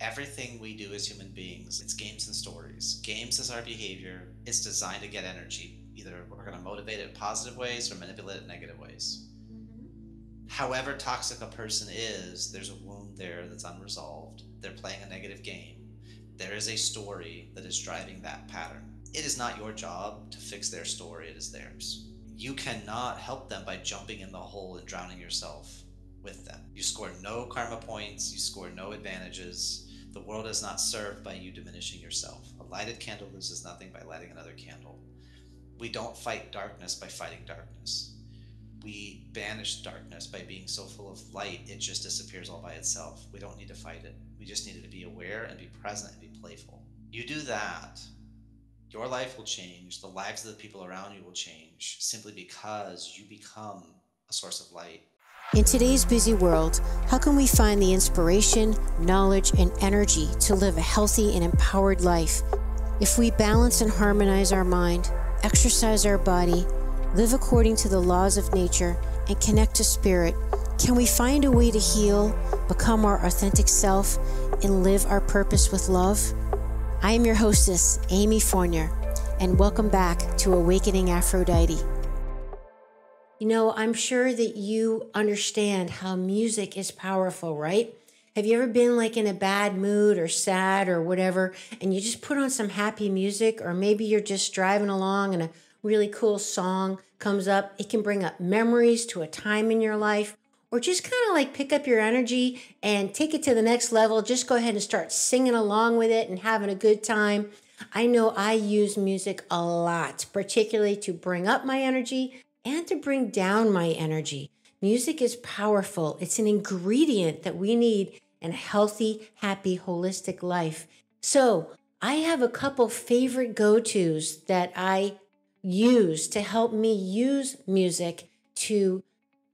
Everything we do as human beings, it's games and stories. Games is our behavior. It's designed to get energy. Either we're going to motivate it in positive ways or manipulate it in negative ways. Mm-hmm. However toxic a person is, there's a wound there that's unresolved. They're playing a negative game. There is a story that is driving that pattern. It is not your job to fix their story, it is theirs. You cannot help them by jumping in the hole and drowning yourself with them. You score no karma points, you score no advantages. The world is not served by you diminishing yourself. A lighted candle loses nothing by lighting another candle. We don't fight darkness by fighting darkness. We banish darkness by being so full of light, it just disappears all by itself. We don't need to fight it. We just need to be aware and be present and be playful. You do that, your life will change. The lives of the people around you will change simply because you become a source of light. In today's busy world, how can we find the inspiration, knowledge, and energy to live a healthy and empowered life? If we balance and harmonize our mind, exercise our body, live according to the laws of nature, and connect to spirit, can we find a way to heal, become our authentic self, and live our purpose with love? I am your hostess, Amy Fournier, and welcome back to Awakening Aphrodite. You know, I'm sure that you understand how music is powerful, right? Have you ever been like in a bad mood or sad or whatever, and you just put on some happy music, or maybe you're just driving along and a really cool song comes up? It can bring up memories to a time in your life, or just kind of like pick up your energy and take it to the next level. Just go ahead and start singing along with it and having a good time. I know I use music a lot, particularly to bring up my energy and to bring down my energy. Music is powerful, it's an ingredient that we need in a healthy, happy, holistic life. So, I have a couple favorite go tos that I use to help me use music to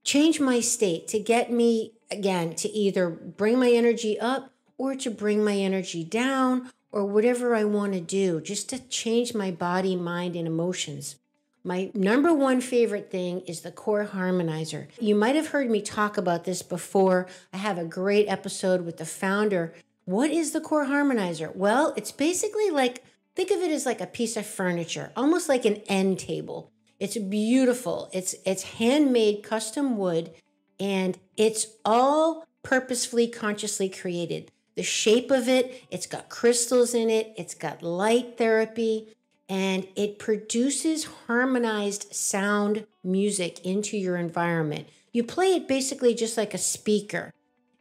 change my state, to get me again to either bring my energy up or to bring my energy down or whatever I want to do, just to change my body, mind, and emotions. My number one favorite thing is the core harmonizer. You might have heard me talk about this before. I have a great episode with the founder. What is the core harmonizer? Well, it's basically like think of it as like a piece of furniture, almost like an end table. It's beautiful. It's it's handmade custom wood and it's all purposefully consciously created. The shape of it, it's got crystals in it, it's got light therapy, and it produces harmonized sound music into your environment. You play it basically just like a speaker.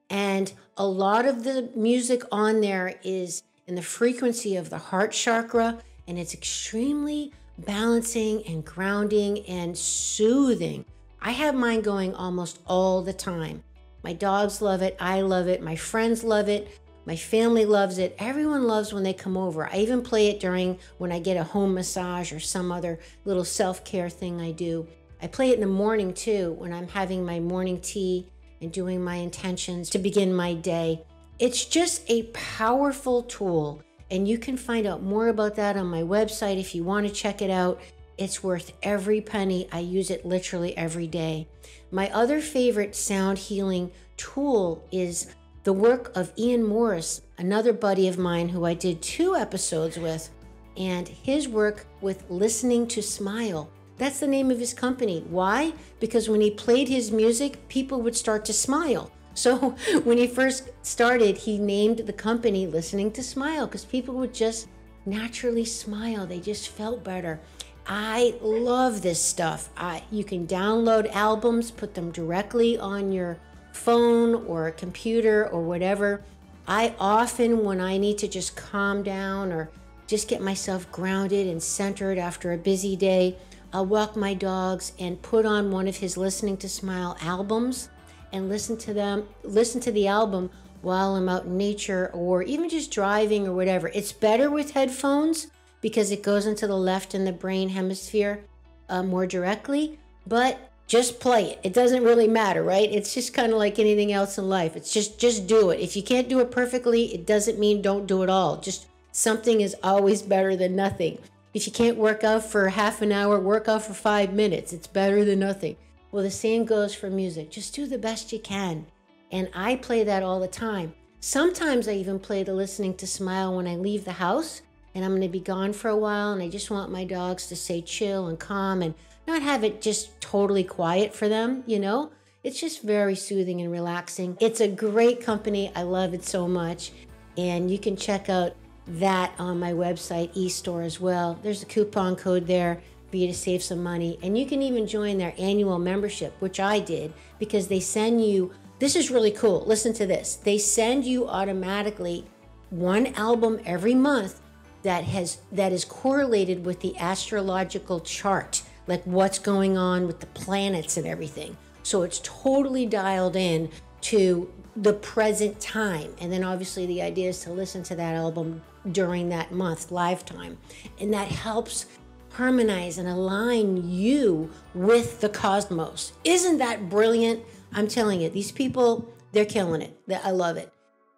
And a lot of the music on there is in the frequency of the heart chakra, and it's extremely balancing and grounding and soothing. I have mine going almost all the time. My dogs love it. I love it. My friends love it. My family loves it. Everyone loves when they come over. I even play it during when I get a home massage or some other little self care thing I do. I play it in the morning too when I'm having my morning tea and doing my intentions to begin my day. It's just a powerful tool, and you can find out more about that on my website if you want to check it out. It's worth every penny. I use it literally every day. My other favorite sound healing tool is the work of Ian Morris, another buddy of mine who I did two episodes with, and his work with Listening to Smile. That's the name of his company. Why? Because when he played his music, people would start to smile. So when he first started, he named the company Listening to Smile because people would just naturally smile. They just felt better. I love this stuff. I, you can download albums, put them directly on your phone or a computer or whatever, I often, when I need to just calm down or just get myself grounded and centered after a busy day, I'll walk my dogs and put on one of his Listening to Smile albums and listen to them, listen to the album while I'm out in nature or even just driving or whatever. It's better with headphones because it goes into the left and the brain hemisphere uh, more directly, but just play it. It doesn't really matter, right? It's just kind of like anything else in life. It's just just do it. If you can't do it perfectly, it doesn't mean don't do it all. Just something is always better than nothing. If you can't work out for half an hour, work out for 5 minutes. It's better than nothing. Well, the same goes for music. Just do the best you can. And I play that all the time. Sometimes I even play the listening to smile when I leave the house and I'm going to be gone for a while and I just want my dogs to stay chill and calm and not have it just totally quiet for them, you know? It's just very soothing and relaxing. It's a great company. I love it so much. And you can check out that on my website, eStore, as well. There's a coupon code there for you to save some money. And you can even join their annual membership, which I did, because they send you this is really cool. Listen to this. They send you automatically one album every month that has that is correlated with the astrological chart, like what's going on with the planets and everything. So it's totally dialed in to the present time. And then obviously the idea is to listen to that album during that month, lifetime. And that helps harmonize and align you with the cosmos. Isn't that brilliant? I'm telling you, these people, they're killing it. I love it.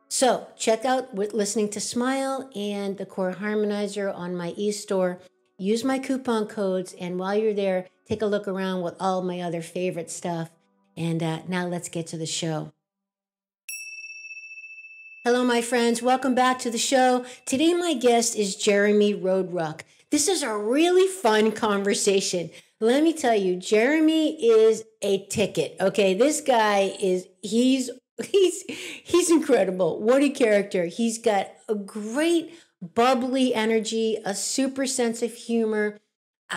So check out with listening to Smile and the Core Harmonizer on my e-store. Use my coupon codes, and while you're there, take a look around with all my other favorite stuff. And uh, now let's get to the show. Hello, my friends. Welcome back to the show. Today, my guest is Jeremy Roadruck. This is a really fun conversation. Let me tell you, Jeremy is a ticket. Okay, this guy is he's he's he's incredible. What a character. He's got a great bubbly energy, a super sense of humor.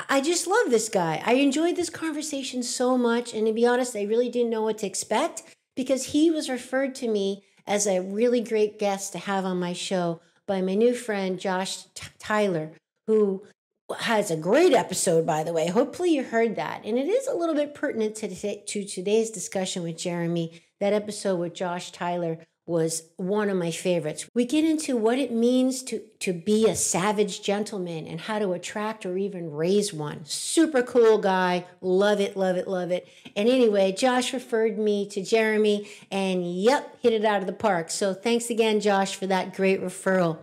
I just love this guy. I enjoyed this conversation so much. And to be honest, I really didn't know what to expect because he was referred to me as a really great guest to have on my show by my new friend, Josh T- Tyler, who has a great episode, by the way. Hopefully, you heard that. And it is a little bit pertinent to, to today's discussion with Jeremy. That episode with Josh Tyler was one of my favorites. We get into what it means to, to be a savage gentleman and how to attract or even raise one. Super cool guy. Love it, love it, love it. And anyway, Josh referred me to Jeremy and yep, hit it out of the park. So thanks again, Josh, for that great referral.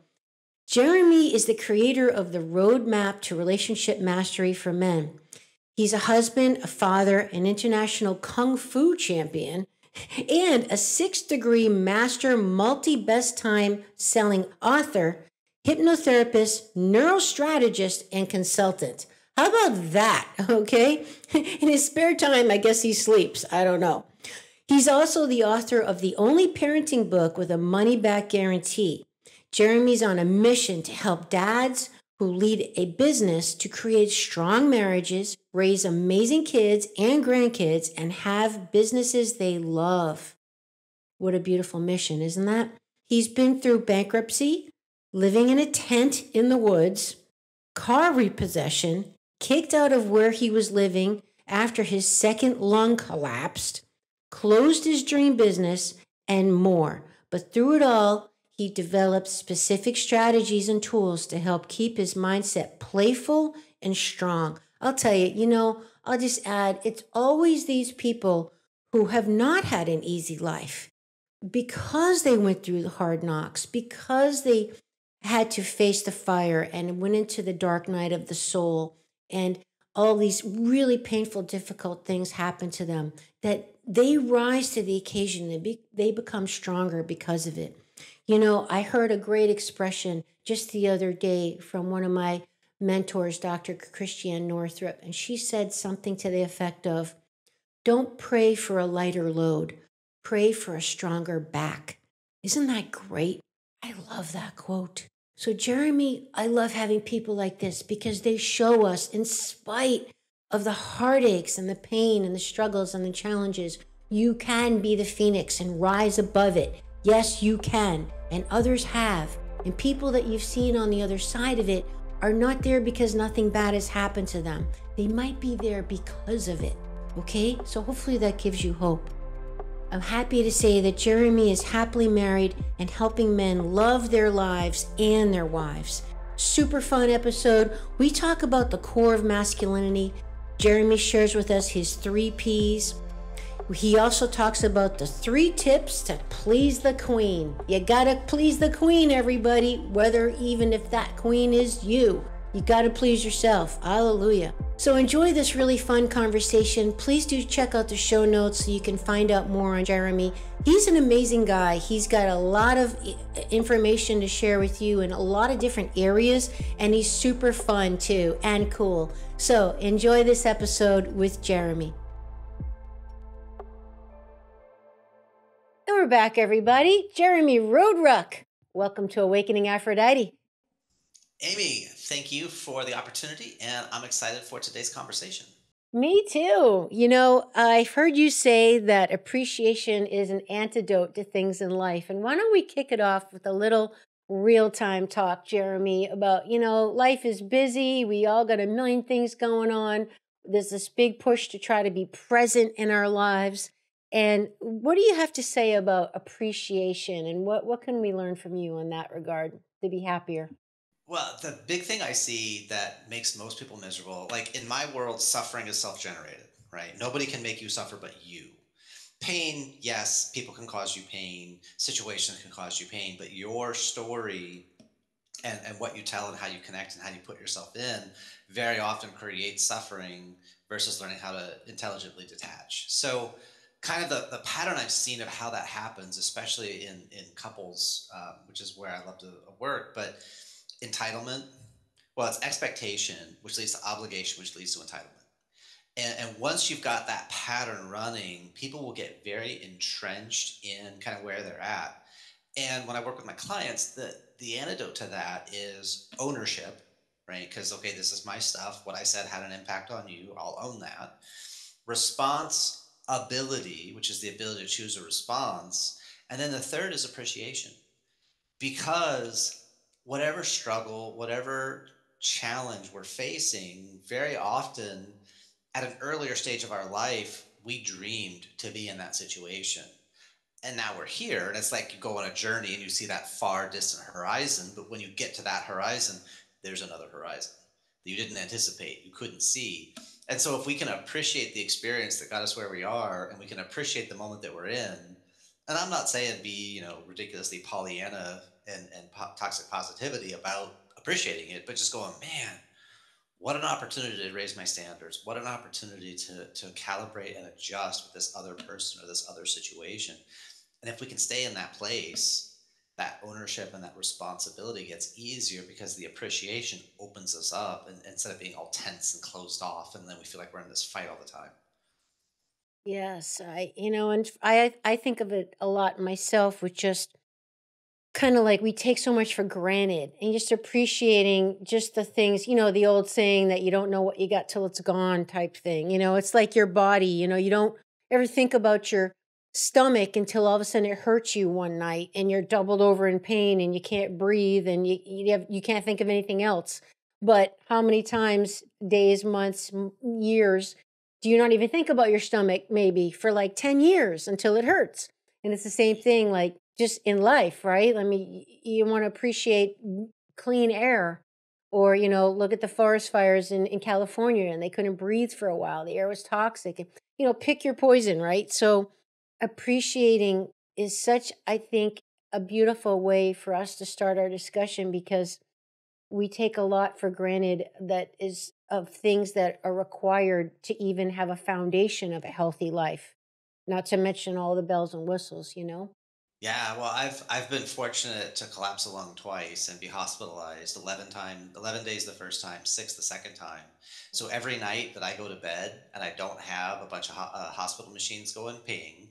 Jeremy is the creator of the Roadmap to Relationship Mastery for Men. He's a husband, a father, an international kung fu champion, and a six degree master multi best time selling author, hypnotherapist, neurostrategist, and consultant. How about that? Okay. In his spare time, I guess he sleeps. I don't know. He's also the author of the only parenting book with a money back guarantee. Jeremy's on a mission to help dads who lead a business to create strong marriages, raise amazing kids and grandkids, and have businesses they love. What a beautiful mission, isn't that? He's been through bankruptcy, living in a tent in the woods, car repossession, kicked out of where he was living after his second lung collapsed, closed his dream business, and more. But through it all, he developed specific strategies and tools to help keep his mindset playful and strong. I'll tell you, you know, I'll just add it's always these people who have not had an easy life because they went through the hard knocks, because they had to face the fire and went into the dark night of the soul and all these really painful difficult things happen to them that they rise to the occasion they, be, they become stronger because of it you know, I heard a great expression just the other day from one of my mentors, Dr. Christiane Northrup, and she said something to the effect of Don't pray for a lighter load, pray for a stronger back. Isn't that great? I love that quote. So, Jeremy, I love having people like this because they show us, in spite of the heartaches and the pain and the struggles and the challenges, you can be the phoenix and rise above it Yes, you can, and others have. And people that you've seen on the other side of it are not there because nothing bad has happened to them. They might be there because of it. Okay? So hopefully that gives you hope. I'm happy to say that Jeremy is happily married and helping men love their lives and their wives. Super fun episode. We talk about the core of masculinity. Jeremy shares with us his three P's he also talks about the three tips to please the queen. You gotta please the queen, everybody, whether even if that queen is you. You gotta please yourself. Hallelujah. So enjoy this really fun conversation. Please do check out the show notes so you can find out more on Jeremy. He's an amazing guy. He's got a lot of information to share with you in a lot of different areas, and he's super fun too and cool. So enjoy this episode with Jeremy. And we're back, everybody. Jeremy Roadruck. Welcome to Awakening Aphrodite. Amy, thank you for the opportunity, and I'm excited for today's conversation. Me too. You know, I've heard you say that appreciation is an antidote to things in life. And why don't we kick it off with a little real time talk, Jeremy, about, you know, life is busy. We all got a million things going on. There's this big push to try to be present in our lives. And what do you have to say about appreciation and what, what can we learn from you in that regard to be happier? Well, the big thing I see that makes most people miserable, like in my world, suffering is self generated, right? Nobody can make you suffer but you. Pain, yes, people can cause you pain, situations can cause you pain, but your story and, and what you tell and how you connect and how you put yourself in very often creates suffering versus learning how to intelligently detach. So, kind of the, the pattern I've seen of how that happens, especially in, in couples, um, which is where I love to work, but entitlement, well, it's expectation, which leads to obligation, which leads to entitlement. And, and once you've got that pattern running, people will get very entrenched in kind of where they're at. And when I work with my clients, the, the antidote to that is ownership, right? Because, okay, this is my stuff. What I said had an impact on you. I'll own that. Response ability, which is the ability to choose a response. And then the third is appreciation. Because whatever struggle, whatever challenge we're facing, very often at an earlier stage of our life, we dreamed to be in that situation. And now we're here, and it's like you go on a journey and you see that far distant horizon. But when you get to that horizon, there's another horizon that you didn't anticipate, you couldn't see. And so if we can appreciate the experience that got us where we are and we can appreciate the moment that we're in, and I'm not saying be, you know, ridiculously Pollyanna and, and po- toxic positivity about appreciating it, but just going, man, what an opportunity to raise my standards. What an opportunity to, to calibrate and adjust with this other person or this other situation. And if we can stay in that place, that ownership and that responsibility gets easier because the appreciation opens us up and instead of being all tense and closed off and then we feel like we're in this fight all the time. Yes i you know and i i think of it a lot myself with just kind of like we take so much for granted and just appreciating just the things you know the old saying that you don't know what you got till it's gone type thing you know it's like your body you know you don't ever think about your stomach until all of a sudden it hurts you one night and you're doubled over in pain and you can't breathe and you you, have, you can't think of anything else. But how many times, days, months, years, do you not even think about your stomach maybe for like 10 years until it hurts? And it's the same thing like just in life, right? I mean, you want to appreciate clean air or you know look at the forest fires in, in california and they couldn't breathe for a while the air was toxic and you know pick your poison right so appreciating is such, I think, a beautiful way for us to start our discussion because we take a lot for granted that is of things that are required to even have a foundation of a healthy life not to mention all the bells and whistles you know yeah, well, I've I've been fortunate to collapse a lung twice and be hospitalized 11 time 11 days the first time, 6 the second time. So every night that I go to bed and I don't have a bunch of ho- uh, hospital machines going ping,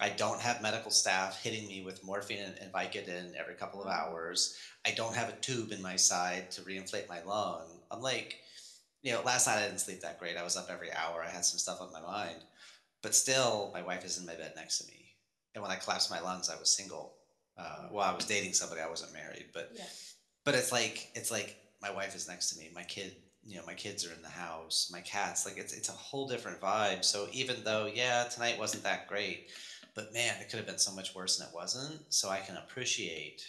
I don't have medical staff hitting me with morphine and, and Vicodin every couple of hours. I don't have a tube in my side to reinflate my lung. I'm like, you know, last night I didn't sleep that great. I was up every hour. I had some stuff on my mind. But still, my wife is in my bed next to me and when I collapsed my lungs, I was single. Uh, well, I was dating somebody. I wasn't married, but yeah. but it's like it's like my wife is next to me. My kid, you know, my kids are in the house. My cats, like it's it's a whole different vibe. So even though yeah, tonight wasn't that great, but man, it could have been so much worse than it wasn't. So I can appreciate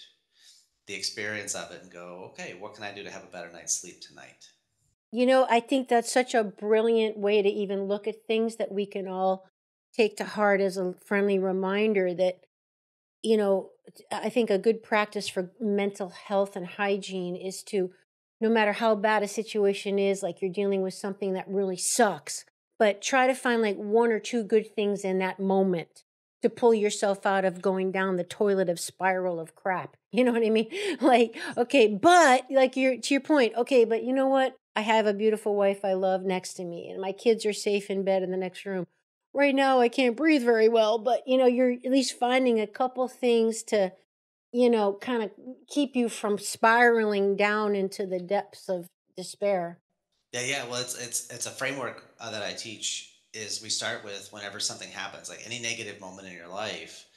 the experience of it and go, okay, what can I do to have a better night's sleep tonight? You know, I think that's such a brilliant way to even look at things that we can all take to heart as a friendly reminder that you know i think a good practice for mental health and hygiene is to no matter how bad a situation is, like you're dealing with something that really sucks, but try to find like one or two good things in that moment to pull yourself out of going down the toilet of spiral of crap. You know what I mean? Like, okay, but like you're to your point, okay, but you know what? I have a beautiful wife I love next to me, and my kids are safe in bed in the next room. Right now, I can't breathe very well, but you know, you're at least finding a couple things to, you know, kind of keep you from spiraling down into the depths of despair. Yeah, yeah. Well, it's it's it's a framework uh, that I teach. Is we start with whenever something happens, like any negative moment in your life,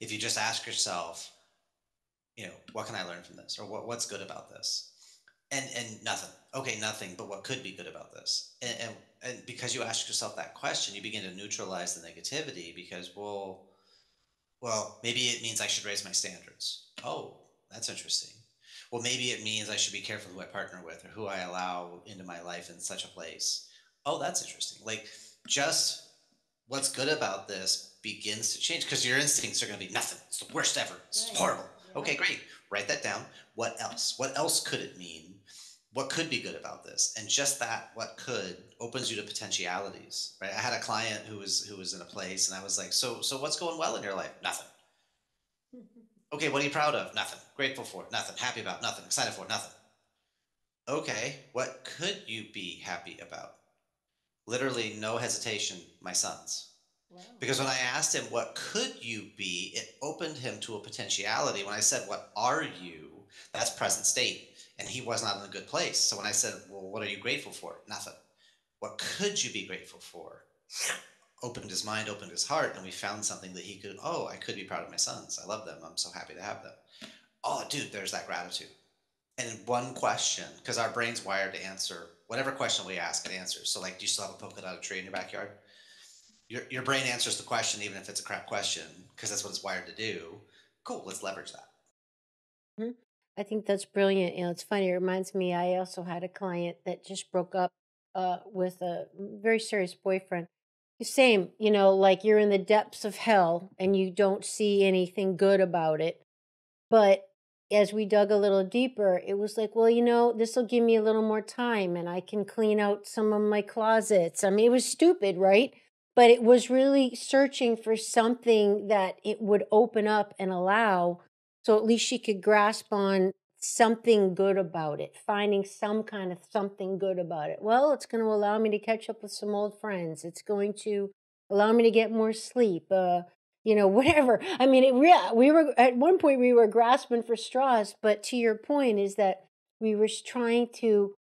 if you just ask yourself, you know, what can I learn from this, or what what's good about this, and and nothing. Okay, nothing. But what could be good about this? And and, and because you ask yourself that question, you begin to neutralize the negativity. Because well, well, maybe it means I should raise my standards. Oh, that's interesting. Well, maybe it means I should be careful who I partner with or who I allow into my life in such a place. Oh, that's interesting. Like just what's good about this begins to change because your instincts are going to be nothing. It's the worst ever. It's Right. horrible. Okay, great. Write that down. What else? What else could it mean? What could be good about this? And just that, what could, opens you to potentialities, right? I had a client who was who was in a place, and I was like, "So, so what's going well in your life? Nothing. Okay, what are you proud of? Nothing. Grateful for? Nothing. Happy about? Nothing. Excited for? Nothing. Okay, what could you be happy about? Literally, no hesitation, my sons. Wow. Because when I asked him, what could you be, it opened him to a potentiality. When I said, what are you? That's present state. And he was not in a good place. So when I said, well, what are you grateful for? Nothing. What could you be grateful for? Opened his mind, opened his heart, and we found something that he could, oh, I could be proud of my sons. I love them. I'm so happy to have them. Oh, dude, there's that gratitude. And one question, because our brain's wired to answer whatever question we ask, it answers. So, like, do you still have a polka dotted tree in your backyard? Your, your brain answers the question, even if it's a crap question, because that's what it's wired to do. Cool, let's leverage that. Mhm. I think that's brilliant. You know, it's funny. It reminds me, I also had a client that just broke up uh, with a very serious boyfriend. The same, you know, like you're in the depths of hell and you don't see anything good about it. But as we dug a little deeper, it was like, well, you know, this will give me a little more time and I can clean out some of my closets. I mean, it was stupid, right? But it was really searching for something that it would open up and allow so at least she could grasp on something good about it, finding some kind of something good about it. Well, it's going to allow me to catch up with some old friends. It's going to allow me to get more sleep. Uh, you know, whatever. I mean, it, yeah, we were at one point we were grasping for straws, but to your point is that we were trying to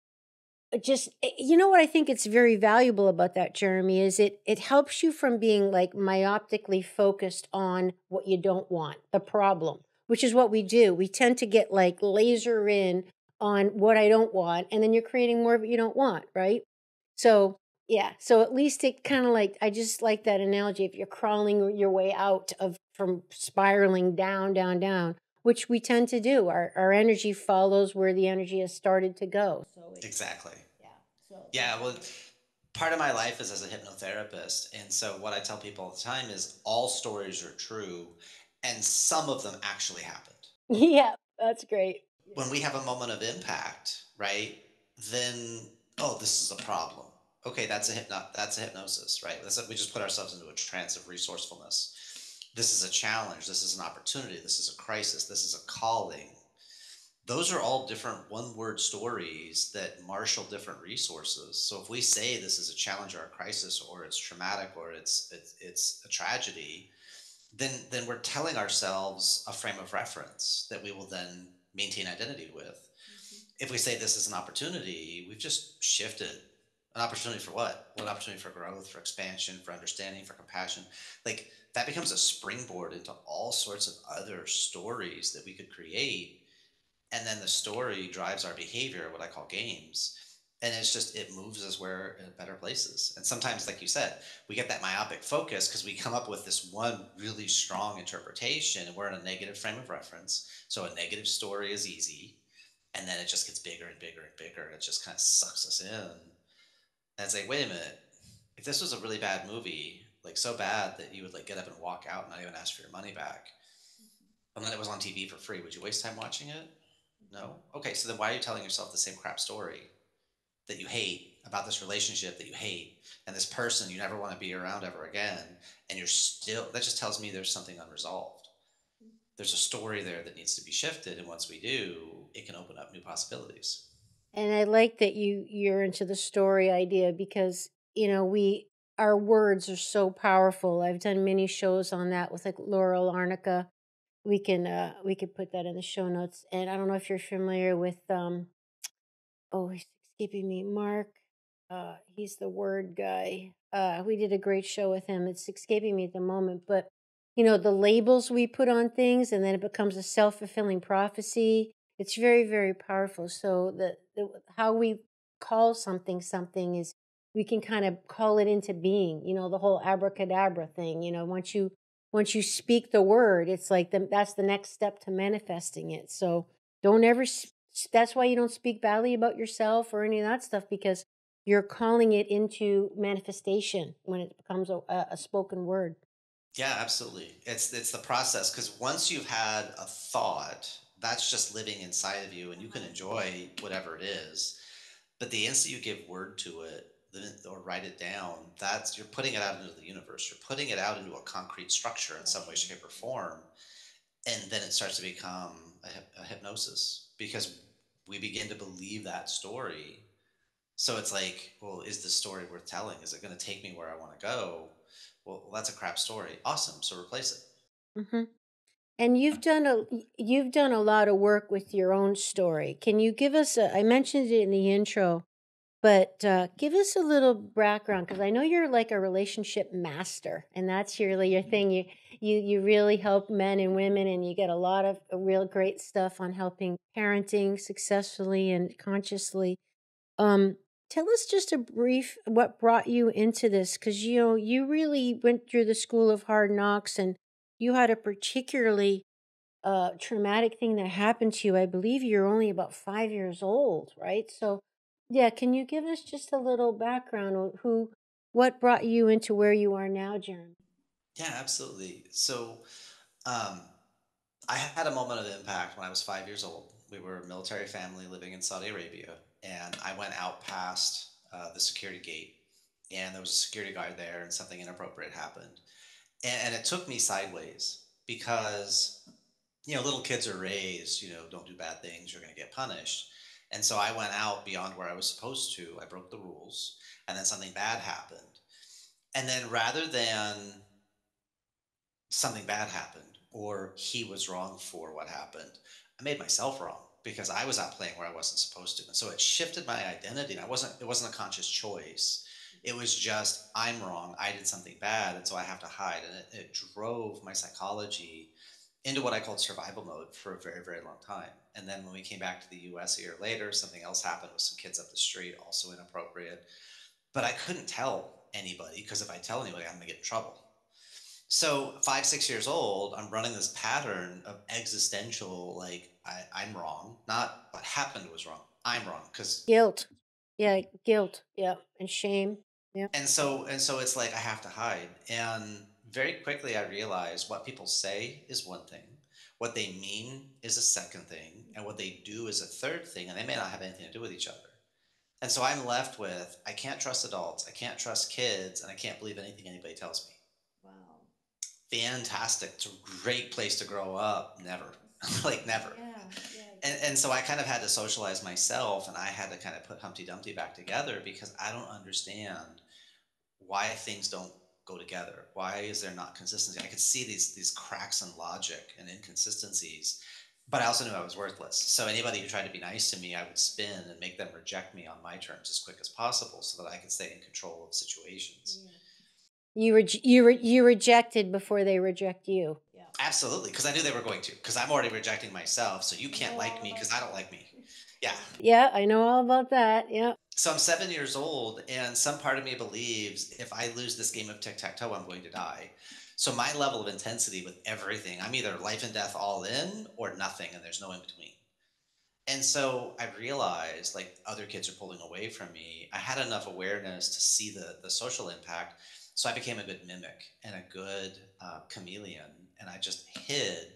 uh, just eh, you know what I think it's very valuable about that, Jeremy, is it it helps you from being like myopically focused on what you don't want, the problem, which is what we do. We tend to get like laser in on what I don't want, and then you're creating more of what you don't want, right? So yeah, so at least it kind of like I just like that analogy. If you're crawling your way out of from spiraling down, down, down, which we tend to do, our our energy follows where the energy has started to go. So Exactly. yeah, so Yeah, well, part of my life is as a hypnotherapist. And so, what I tell people all the time is all stories are true, and some of them actually happened. yeah, that's great. when we have a moment of impact, right? Then oh, this is a problem. Okay, that's a hypno that's a hypnosis, right? That's we just put ourselves into a trance of resourcefulness. This is a challenge. This is an opportunity. This is a crisis. This is a calling. Those are all different one-word stories that marshal different resources. So if we say this is a challenge or a crisis, or it's traumatic, or it's it's, it's a tragedy, then then we're telling ourselves a frame of reference that we will then maintain identity with. Mm-hmm. If we say this is an opportunity, we've just shifted an opportunity for what? What opportunity for growth, for expansion, for understanding, for compassion. Like that becomes a springboard into all sorts of other stories that we could create. And then the story drives our behavior, what I call games. And it's just, it moves us where in better places. And sometimes, like you said, we get that myopic focus because we come up with this one really strong interpretation and we're in a negative frame of reference. So a negative story is easy. And then it just gets bigger and bigger and bigger. and It just kind of sucks us in. And it's like, wait a minute, if this was a really bad movie, like so bad that you would like get up and walk out and not even ask for your money back, mm-hmm. and then it was on TV for free, would you waste time watching it? Mm-hmm. No? Okay, so then why are you telling yourself the same crap story that you hate about this relationship that you hate and this person you never want to be around ever again? And you're still, that just tells me there's something unresolved. There's a story there that needs to be shifted. And once we do, it can open up new possibilities. And I like that you you're into the story idea because you know we our words are so powerful. I've done many shows on that with like Laura Larnica. We can uh we could put that in the show notes. And I don't know if you're familiar with um oh escaping me Mark. Uh he's the word guy. Uh we did a great show with him. It's escaping me at the moment, but you know the labels we put on things and then it becomes a self-fulfilling prophecy it's very, very powerful. So the, the how we call something something is we can kind of call it into being. You know, the whole abracadabra thing. You know, once you once you speak the word, it's like the, that's the next step to manifesting it. So don't ever. That's why you don't speak badly about yourself or any of that stuff because you're calling it into manifestation when it becomes a, a spoken word. Yeah, absolutely. It's it's the process because once you've had a thought that's just living inside of you and you can mm-hmm. enjoy whatever it is but the instant you give word to it or write it down that's you're putting it out into the universe you're putting it out into a concrete structure in some way shape or form and then it starts to become a, a hypnosis because we begin to believe that story so it's like well is the story worth telling is it going to take me where i want to go well that's a crap story awesome so replace it mm-hmm. And you've done a you've done a lot of work with your own story. Can you give us a? I mentioned it in the intro, but uh, give us a little background because I know you're like a relationship master, and that's really your thing. You you you really help men and women, and you get a lot of real great stuff on helping parenting successfully and consciously. Um, tell us just a brief what brought you into this because you know you really went through the school of hard knocks and you had a particularly uh, traumatic thing that happened to you. I believe you're only about five years old, right? So, yeah, can you give us just a little background on who, what brought you into where you are now, Jeremy? Yeah, absolutely. So, um, I had a moment of impact when I was five years old. We were a military family living in Saudi Arabia, and I went out past uh, the security gate, and there was a security guard there, and something inappropriate happened and, and it took me sideways because you know little kids are raised you know don't do bad things you're going to get punished and so i went out beyond where i was supposed to i broke the rules and then something bad happened and then rather than something bad happened or he was wrong for what happened i made myself wrong because i was out playing where i wasn't supposed to and so it shifted my identity and i wasn't it wasn't a conscious choice it was just, I'm wrong. I did something bad. And so I have to hide. And it, it drove my psychology into what I called survival mode for a very, very long time. And then when we came back to the US a year later, something else happened with some kids up the street, also inappropriate. But I couldn't tell anybody because if I tell anybody, I'm gonna get in trouble. So five, six years old, I'm running this pattern of existential, like I, I'm wrong. Not what happened was wrong. I'm wrong because guilt. Yeah, guilt. Yeah, and shame. Yeah. And so and so it's like I have to hide. And very quickly I realized what people say is one thing, what they mean is a second thing, and what they do is a third thing, and they may not have anything to do with each other. And so I'm left with I can't trust adults, I can't trust kids, and I can't believe anything anybody tells me. Wow. Fantastic. It's a great place to grow up. Never. like never. Yeah, yeah. And, and so I kind of had to socialize myself and I had to kind of put Humpty Dumpty back together because I don't understand why things don't go together. Why is there not consistency? I could see these these cracks in logic and inconsistencies, but I also knew I was worthless. So anybody who tried to be nice to me, I would spin and make them reject me on my terms as quick as possible, so that I could stay in control of situations. Yeah. You re- you re- you rejected before they reject you. Yeah. Absolutely, because I knew they were going to. Because I'm already rejecting myself, so you can't like me oh. because I don't like me. Yeah. Yeah, I know all about that. Yeah. So I'm seven years old, and some part of me believes if I lose this game of tic tac toe, I'm going to die. So my level of intensity with everything, I'm either life and death all in or nothing, and there's no in between. And so I realized like other kids are pulling away from me. I had enough awareness to see the the social impact. So I became a good mimic and a good uh, chameleon, and I just hid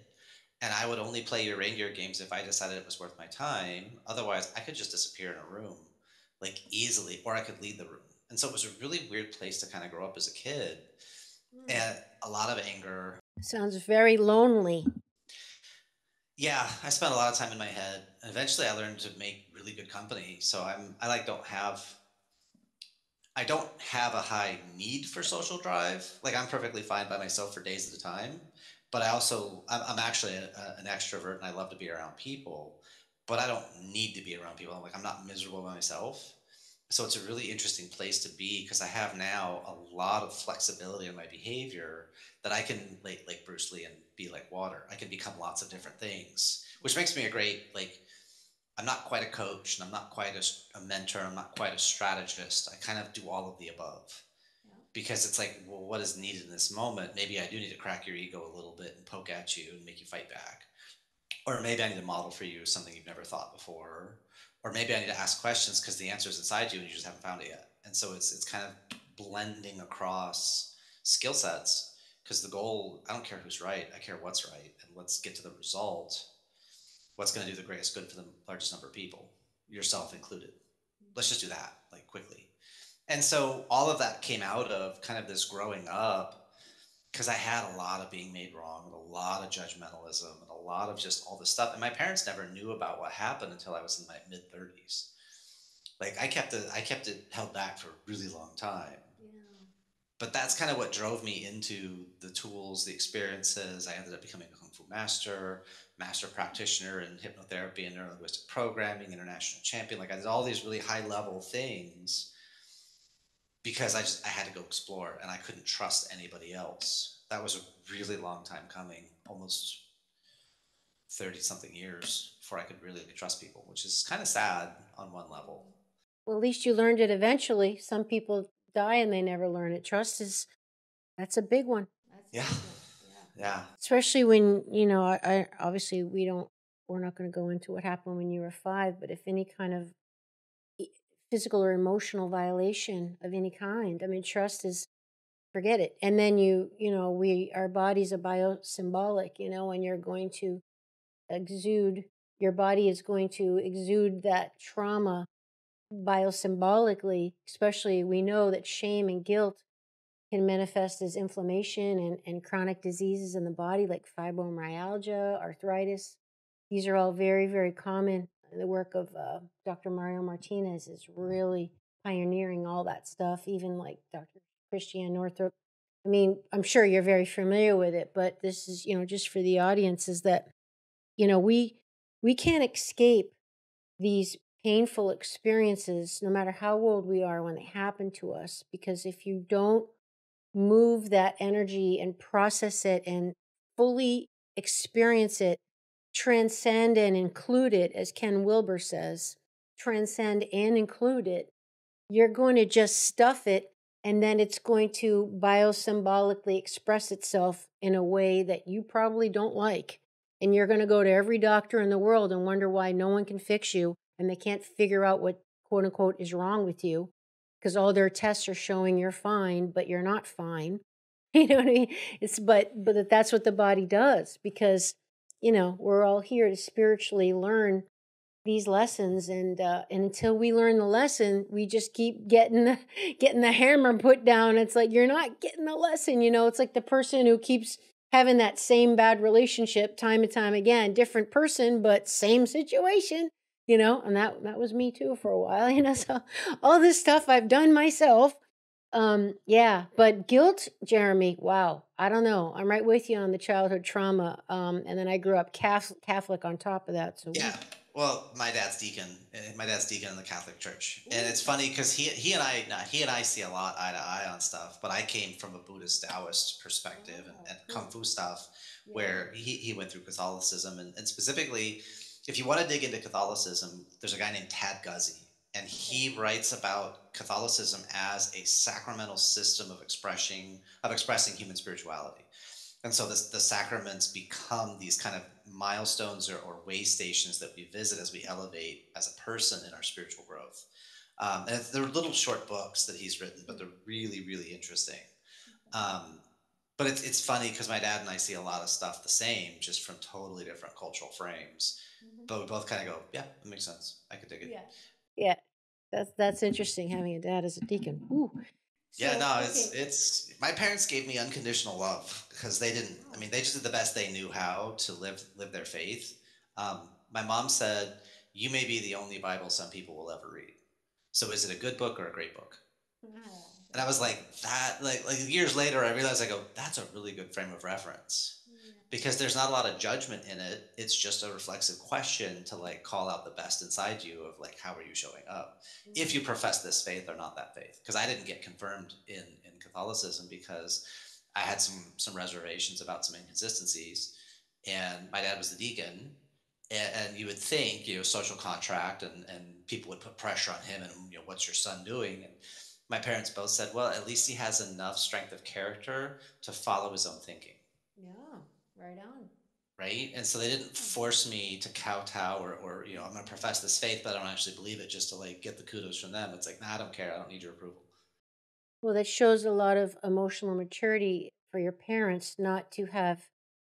and I would only play your reindeer games if I decided it was worth my time. Otherwise, I could just disappear in a room, like easily, or I could leave the room. And so it was a really weird place to kind of grow up as a kid, Mm. and a lot of anger. Sounds very lonely. Yeah, I spent a lot of time in my head. Eventually, I learned to make really good company. So I'm I like don't have I don't have a high need for social drive. Like I'm perfectly fine by myself for days at a time. But I also I'm, I'm actually a, a- an extrovert and I love to be around people. But I don't need to be around people. I'm like I'm not miserable by myself. So it's a really interesting place to be because I have now a lot of flexibility in my behavior that I can like like Bruce Lee and be like water. I can become lots of different things, which makes me a great like I'm not quite a coach and I'm not quite a mentor. I'm not quite a strategist. I kind of do all of the above because it's like, well, what is needed in this moment? Maybe I do need to crack your ego a little bit and poke at you and make you fight back. Or maybe I need to model for you something you've never thought before. Or maybe I need to ask questions because the answer is inside you and you just haven't found it yet. And so it's it's kind of blending across skill sets because the goal, I don't care who's right, I care what's right. And let's get to the result what's going to do the greatest good for the largest number of people, yourself included. Let's just do that, like quickly. And so all of that came out of kind of this growing up because I had a lot of being made wrong and a lot of judgmentalism and a lot of just all this stuff. And my parents never knew about what happened until I was in my mid 30s. Like I kept it, I kept it held back for a really long time but that's kind of what drove me into the tools, the experiences. I ended up becoming a kung fu master, master practitioner in hypnotherapy and neurolinguistic programming, international champion. Like I did all these really high level things because I just I had to go explore and I couldn't trust anybody else. That was a really long time coming, almost 30 something years before I could really trust people, which is kind of sad on one level. Well, at least you learned it eventually. Some people die and they never learn it. Trust is that's a big one. Yeah. Yeah. Especially when, you know, I, I obviously we don't we're not going to go into what happened when you were 5, but if any kind of physical or emotional violation of any kind, I mean, trust is forget it. And then you, you know, we our bodies are biosymbolic, you know, and you're going to exude your body is going to exude that trauma biosymbolically, especially we know that shame and guilt can manifest as inflammation and, and chronic diseases in the body like fibromyalgia, arthritis. These are all very, very common. The work of uh, Dr. Mario Martinez is really pioneering all that stuff, even like Dr. Christian Northrup. I mean, I'm sure you're very familiar with it, but this is, you know, just for the audience is that, you know, we we can't escape these painful experiences, no matter how old we are when they happen to us. Because if you don't move that energy and process it and fully experience it, transcend and include it, as Ken Wilber says, transcend and include it, you're going to just stuff it and then it's going to biosymbolically express itself in a way that you probably don't like. And you're going to go to every doctor in the world and wonder why no one can fix you and they can't figure out what quote unquote is wrong with you because all their tests are showing you're fine, but you're not fine. You know what I mean? It's but but that that's what the body does because you know we're all here to spiritually learn these lessons and uh, and until we learn the lesson we just keep getting the getting the hammer put down. It's like you're not getting the lesson you know? It's like the person who keeps having that same bad relationship time and time again different person but same situation you know? And that that was me too for a while you know? So all this stuff i've done myself um yeah. But guilt jeremy wow i don't know i'm right with you on the childhood trauma um and then i grew up catholic, catholic on top of that so Yeah. Well, my dad's deacon. uh, My dad's deacon in the Catholic Church, and it's funny because he he and I he and I see a lot eye to eye on stuff. But I came from a Buddhist Taoist perspective and, and kung fu stuff, where he, he went through Catholicism, and, and specifically, if you want to dig into Catholicism, there's a guy named Tad Guzie, and he writes about Catholicism as a sacramental system of expressing of expressing human spirituality. And so this, the sacraments become these kind of milestones or, or way stations that we visit as we elevate as a person in our spiritual growth. Um, and they're little short books that he's written, but they're really, really interesting. Um, but it's it's funny because my dad and I see a lot of stuff the same, just from totally different cultural frames. Mhm. But we both kind of go, yeah, that makes sense. I could dig it. Yeah. Yeah. That's that's interesting having a dad as a deacon. Ooh. Yeah, So, no, it's it's my parents gave me unconditional love because they didn't. I mean, they just did the best they knew how to live live their faith. Um, my mom said, "You may be the only Bible some people will ever read. So, is it a good book or a great book?" And I was like, "That." Like, like years later, I realized I go, "That's a really good frame of reference." Because there's not a lot of judgment in it. It's just a reflexive question to like call out the best inside you of like how are you showing up if you mm-hmm. profess this faith or not that faith? Because i didn't get confirmed in in catholicism because i had some some reservations about some inconsistencies and my dad was the deacon and, and you would think you know social contract and and people would put pressure on him and you know what's your son doing? And my parents both said well at least he has enough strength of character to follow his own thinking. Right on. right? And so they didn't force me to kowtow or, or you know, I'm gonna profess this faith, but I don't actually believe it just to like get the kudos from them. It's like, nah, I don't care. I don't need your approval. Well, that shows a lot of emotional maturity for your parents not to have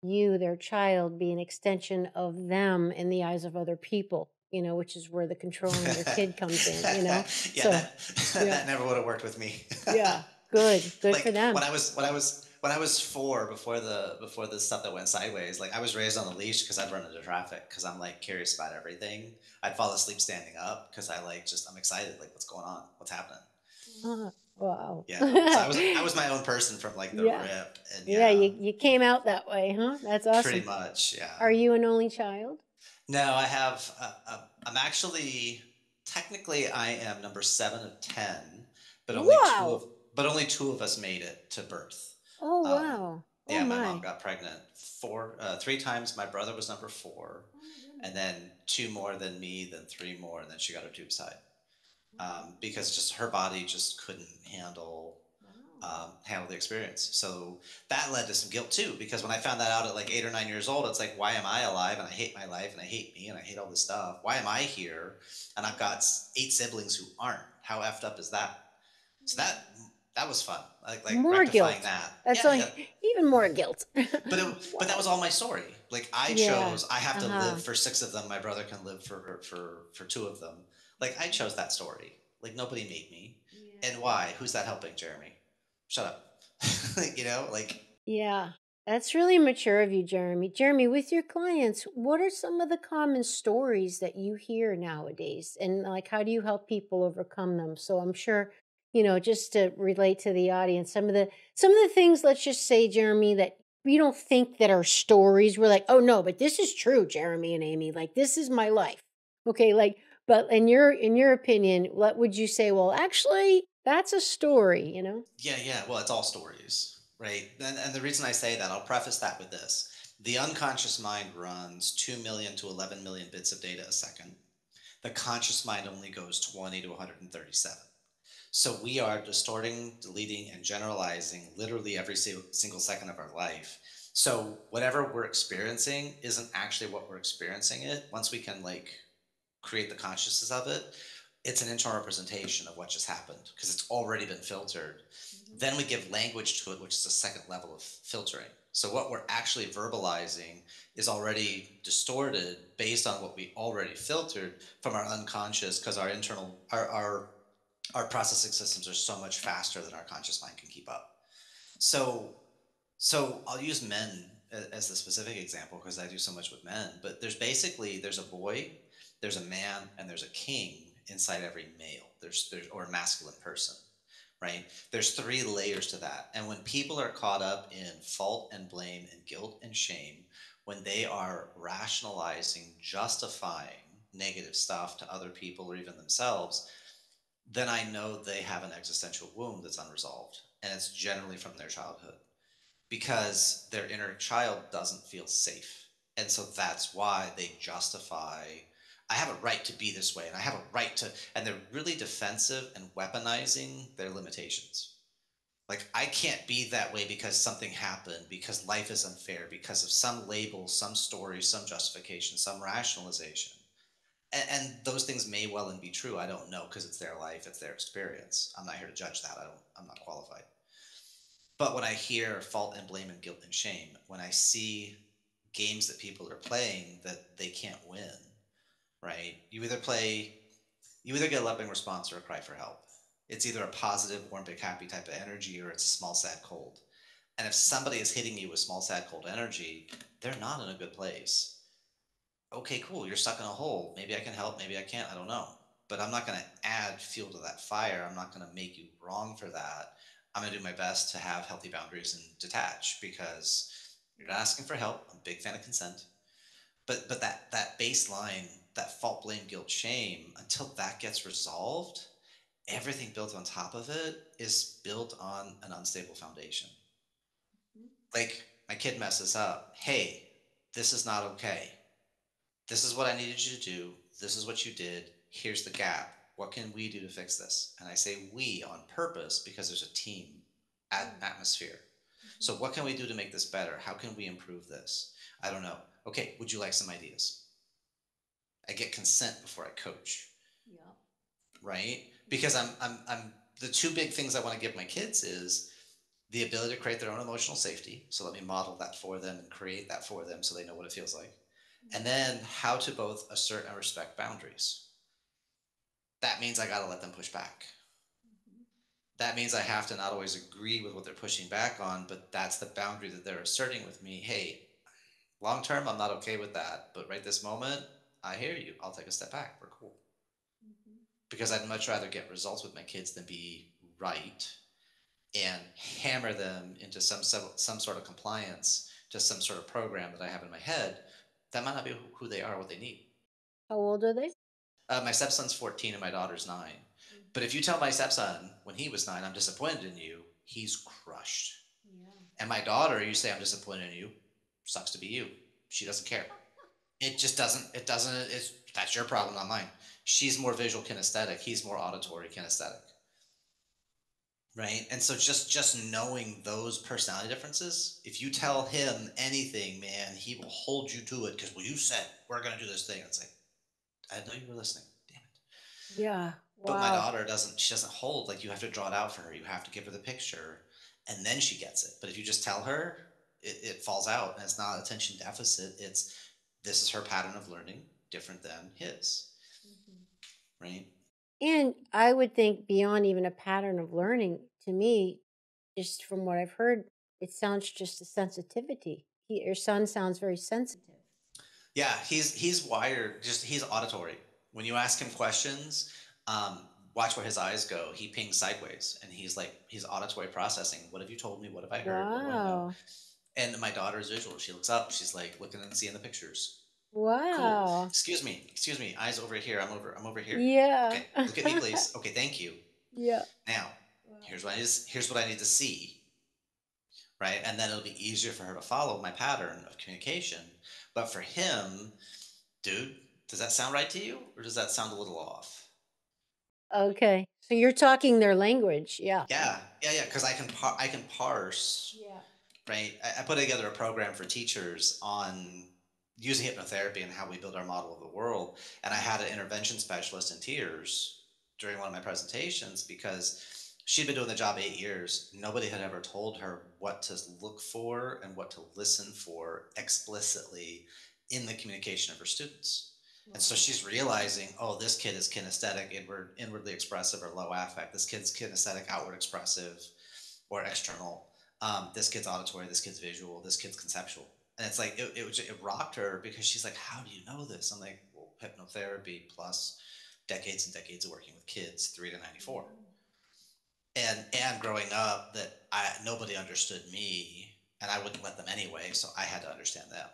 you, their child, be an extension of them in the eyes of other people, you know, which is where the controlling your kid comes in, you know? yeah, So, that, yeah. that never would have worked with me. Yeah. Good. Good like for them. when I was when I was when I was four, before the before the stuff that went sideways, like I was raised on the leash because I'd run into traffic because I'm like curious about everything. I'd fall asleep standing up because I like just I'm excited, like what's going on, what's happening. Uh, wow. Yeah, so I was I was my own person from like the Yeah. rip, and yeah, you, you came out that way, huh? That's awesome. pretty much, yeah. Are you an only child? No, I have. Uh, uh, I'm actually technically I am number seven of ten, but only two of but only two of us made it to birth. Oh, Um, wow. Oh, Yeah, my. my. mom got pregnant four, uh, three times. My brother was number four, and then two more than me, then three more, and then she got her tubes tied um, because just her body just couldn't handle um, handle the experience. So that led to some guilt too, because when I found that out at like eight or nine years old, it's like, why am I alive? And I hate my life, and I hate me, and I hate all this stuff. Why am I here? And I've got eight siblings who aren't. How effed up is that? So that that was fun. Like like More rectifying guilt. that. That's Yeah, like yeah. even more guilt. But it, but that was all my story. Like I Yeah, chose. I have to uh-huh. live for six of them. My brother can live for for for two of them. Like I chose that story. Like nobody made me. And why? Who's that helping, Jeremy? Shut up. you know, like Yeah, that's really mature of you, Jeremy. Jeremy, with your clients, what are some of the common stories that you hear nowadays? And like, how do you help people overcome them? So I'm sure, you know, just to relate to the audience, some of the some of the things, let's just say, Jeremy, that we don't think that are stories. We're like, oh no, but this is true, Jeremy and Amy. Like, this is my life. Okay, like, but in your in your opinion, what would you say? Well, actually, that's a story, you know? yeah, yeah. Well, it's all stories, right? And and the reason I say that, I'll preface that with this: the unconscious mind runs two million to eleven million bits of data a second. The conscious mind only goes twenty to one hundred and thirty-seven. So we are distorting, deleting, and generalizing literally every single second of our life. So whatever we're experiencing isn't actually what we're experiencing it. Once we can like create the consciousness of it, it's an internal representation of what just happened because it's already been filtered. Mm-hmm. Then we give language to it, which is a second level of filtering. So what we're actually verbalizing is already distorted based on what we already filtered from our unconscious because our internal our, our our processing systems are so much faster than our conscious mind can keep up. So, so I'll use men as the specific example because I do so much with men. But there's basically there's a boy, there's a man, and there's a king inside every male. There's there's or masculine person, right? There's three layers to that. And when people are caught up in fault and blame and guilt and shame, when they are rationalizing, justifying negative stuff to other people or even themselves, then I know they have an existential wound that's unresolved. And it's generally from their childhood because their inner child doesn't feel safe. And so that's why they justify I have a right to be this way and I have a right to, and they're really defensive and weaponizing their limitations. Like, I can't be that way because something happened, because life is unfair, because of some label, some story, some justification, some rationalization and, and those things may well and be true. I don't know because it's their life, it's their experience. I'm not here to judge that. I don't. I'm not qualified. But when I hear fault and blame and guilt and shame, when I see games that people are playing that they can't win, right? You either play, you either get a loving response or a cry for help. It's either a positive, warm, big, happy type of energy or it's a small, sad, cold. And if somebody is hitting you with small, sad, cold energy, they're not in a good place. Okay, cool. You're stuck in a hole. Maybe I can help. Maybe I can't. I don't know. But I'm not going to add fuel to that fire. I'm not going to make you wrong for that. I'm going to do my best to have healthy boundaries and detach because you're not asking for help. I'm a big fan of consent. But but that that baseline, that fault, blame, guilt, shame, until that gets resolved, everything built on top of it is built on an unstable foundation. Mm-hmm. Like my kid messes up. Hey, this is not okay. This is what I needed you to do. This is what you did. Here's the gap. What can we do to fix this? And I say we on purpose because there's a team at mm. atmosphere. So what can we do to make this better? How can we improve this? I don't know. Okay, would you like some ideas? I get consent before I coach. Yeah. Right? Because I'm I'm I'm the two big things I want to give my kids is the ability to create their own emotional safety. So let me model that for them and create that for them so they know what it feels like. And then how to both assert and respect boundaries. That means I got to let them push back that means I have to not always agree with what they're pushing back on, but that's the boundary that they're asserting with me. Hey, long term, I'm not okay with that, but right this moment, I hear you. I'll take a step back. We're cool. Mm-hmm. Because I'd much rather get results with my kids than be right and hammer them into some some sort of compliance to some sort of program that I have in my head. That might not be who they are, what they need. How old are they? Uh, my stepson's 14 and my daughter's nine. But if you tell my stepson when he was nine, I'm disappointed in you, he's crushed. Yeah. And my daughter, you say I'm disappointed in you, sucks to be you. She doesn't care. It just doesn't. It doesn't. It's that's your problem, not mine. She's more visual kinesthetic. He's more auditory kinesthetic. Right. And so just just knowing those personality differences, if you tell him anything, man, he will hold you to it because well, you said we're gonna do this thing. It's like I know you were listening. Damn it. Yeah. But my daughter doesn't. She doesn't hold. Like you have to draw it out for her. You have to give her the picture, and then she gets it. But if you just tell her, it, it falls out, and it's not attention deficit. It's this is her pattern of learning, different than his, mm-hmm. right? And I would think beyond even a pattern of learning, to me, just from what I've heard, it sounds just a sensitivity. He, your son sounds very sensitive. Yeah, he's he's wired. Just he's auditory. When you ask him questions, um, watch where his eyes go. He pings sideways, and he's like, he's auditory processing. What have you told me? What have I heard? Wow. And my daughter's visual. She looks up. She's like looking and seeing the pictures. Wow. Cool. Excuse me. Excuse me. Eyes over here. I'm over. I'm over here. Yeah. Okay. Look at me, please. Okay. Thank you. Yeah. Now. Here's what I need. Here's what I need to see. Right, and then it'll be easier for her to follow my pattern of communication. But for him, dude, does that sound right to you, or does that sound a little off? Okay. So you're talking their language. Yeah. Yeah. Yeah. Yeah. Because I can par- I can parse. Yeah. Right. I, I put together a program for teachers on using hypnotherapy and how we build our model of the world. And I had an intervention specialist in tears during one of my presentations because she'd been doing the job eight years. Nobody had ever told her what to look for and what to listen for explicitly in the communication of her students. And so she's realizing, oh, this kid is kinesthetic, inward, inwardly expressive, or low affect. This kid's kinesthetic, outward expressive, or external. Um, this kid's auditory. This kid's visual. This kid's conceptual. And it's like it, it, it rocked her because she's like, how do you know this? I'm like, well, hypnotherapy plus decades and decades of working with kids, three to ninety four. And and growing up, that I nobody understood me, and I wouldn't let them anyway, so I had to understand them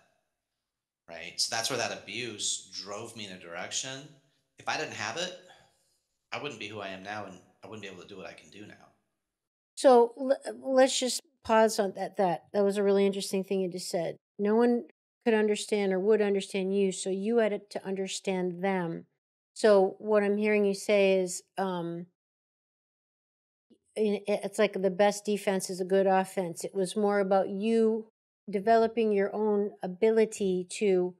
right? So that's where that abuse drove me in a direction. If I didn't have it, I wouldn't be who I am now, and I wouldn't be able to do what I can do now. So let's just pause on that. That that was a really interesting thing you just said. No one could understand or would understand you, so you had to understand them. So what I'm hearing you say is, um, it's like the best defense is a good offense. It was more about you developing your own ability to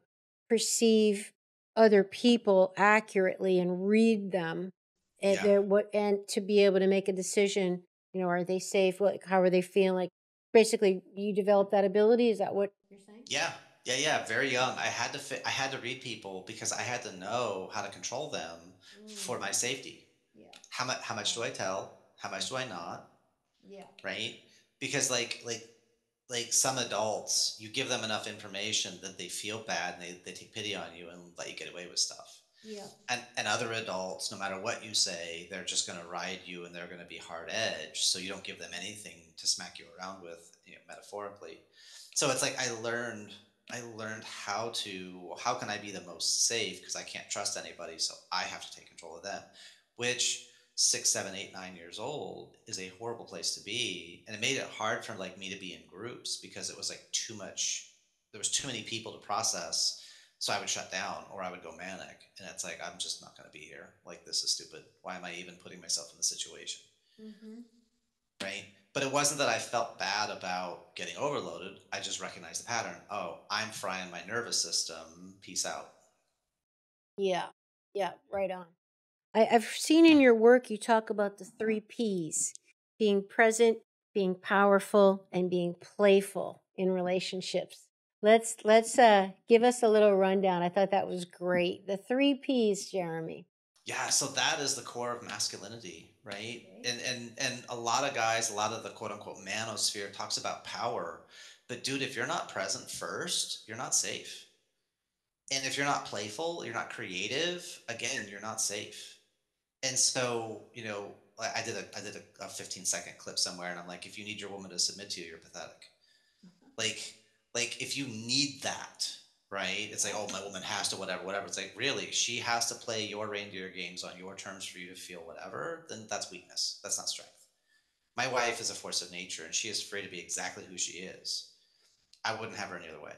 perceive other people accurately and read them and, yeah. what, and to be able to make a decision You know, are they safe? What, how are they feeling? Like, basically, you develop that ability. Is that what you're saying? Yeah, yeah, yeah. Very young. I had to fit. I had to read people because I had to know how to control them for Mm, my safety. yeah, How much? How much do I tell? How much do I not? yeah, Right? Because like like like some adults, you give them enough information that they feel bad and they, they take pity on you and let you get away with stuff. yeah, And and other adults, no matter what you say, they're just gonna ride you and they're gonna be hard edge. So you don't give them anything to smack you around with, you know, metaphorically. So it's like I learned I learned how to how can I be the most safe because I can't trust anybody, so I have to take control of them. Which six, seven, eight, nine years old is a horrible place to be. And it made it hard for like me to be in groups because it was like too much there was too many people to process so I would shut down or I would go manic. And it's like, I'm just not going to be here. Like, this is stupid. Why am I even putting myself in the situation? mm-hmm. Right. But it wasn't that I felt bad about getting overloaded. I just recognized the pattern. Oh, I'm frying my nervous system. Peace out. yeah, yeah, right on. I, I've seen in your work you talk about the three P's being present, being powerful, and being playful in relationships. Let's let's uh give us a little rundown. I thought that was great. The three P's, Jeremy. Yeah, so that is the core of masculinity, right? Okay. And and and a lot of guys, a lot of the quote unquote manosphere talks about power. But dude, if you're not present first, you're not safe. And if you're not playful, you're not creative, again, you're not safe. And so, you know, I I did a I did a, a 15 second clip somewhere and I'm like, if you need your woman to submit to you, you're pathetic. Mm-hmm. Like like if you need that, right? It's like, oh, my woman has to whatever, whatever. It's like, really, she has to play your reindeer games on your terms for you to feel whatever, then that's weakness. That's not strength. My wife is a force of nature and she is free to be exactly who she is. I wouldn't have her any other way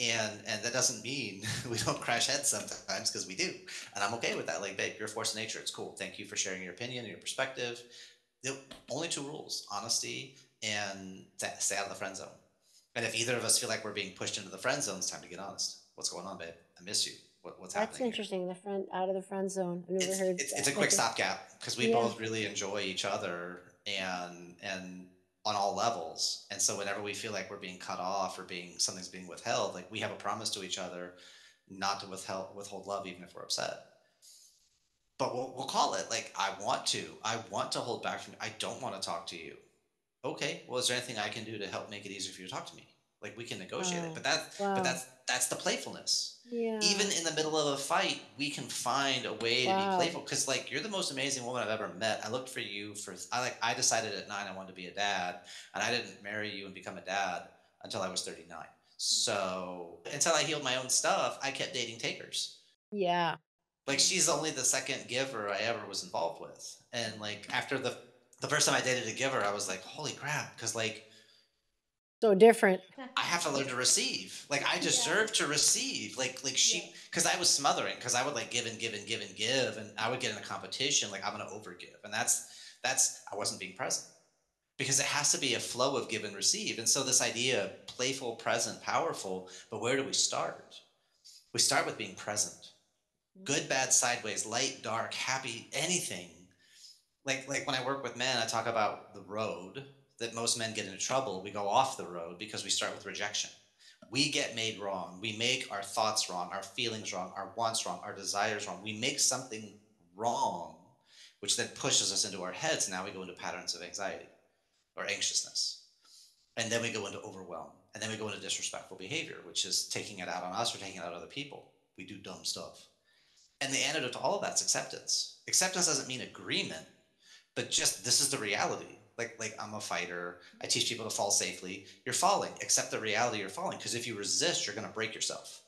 and and that doesn't mean we don't crash heads sometimes because we do and i'm okay with that. Like babe you're a force of nature. It's cool. Thank you for sharing your opinion and your perspective. The only two rules honesty and sta- stay out of the friend zone. And if either of us feel like we're being pushed into the friend zone it's time to get honest. What's going on babe? I miss you. What, what's That's happening interesting. The friend out of the friend zone. I've never it's heard it's, it's a quick stopgap because we Yeah. both really enjoy each other and and on all levels and so whenever we feel like we're being cut off or being something's being withheld like we have a promise to each other not to withhold withhold love even if we're upset but we'll, we'll call it like i want to i want to hold back from You. i don't want to talk to you okay well is there anything i can do to help make it easier for you to talk to me like we can negotiate Wow. it but that Wow. but that's that's the playfulness Yeah. even in the middle of a fight, we can find a way to be playful. Because like you're the most amazing woman I've ever met. I looked for you for I like I decided at nine I wanted to be a dad, and I didn't marry you and become a dad until I was 39. So mm. until I healed my own stuff, I kept dating takers. yeah. Like she's only the second giver I ever was involved with, and like after the the first time I dated a giver, I was like, holy crap, because like So different. I have to learn to receive. Like I deserve to receive. Like like she because I was smothering because I would like give and give and give and give and I would get in a competition like I'm gonna overgive and that's that's I wasn't being present because it has to be a flow of give and receive and so this idea of playful, present, powerful. But where do we start? We start with being present. Mm-hmm. Good, bad, sideways, light, dark, happy, anything. Like like when I work with men, I talk about the road that most men get into trouble. We go off the road because we start with rejection. We get made wrong. We make our thoughts wrong, our feelings wrong, our wants wrong, our desires wrong. We make something wrong, which then pushes us into our heads. Now we go into patterns of anxiety or anxiousness. And then we go into overwhelm. And then we go into disrespectful behavior, which is taking it out on us or taking it out on other people. We do dumb stuff. And the antidote to all of that's acceptance. Acceptance doesn't mean agreement, but just this is the reality. Like, like I'm a fighter. I teach people to fall safely. You're falling. Accept the reality you're falling. Because if you resist, you're going to break yourself.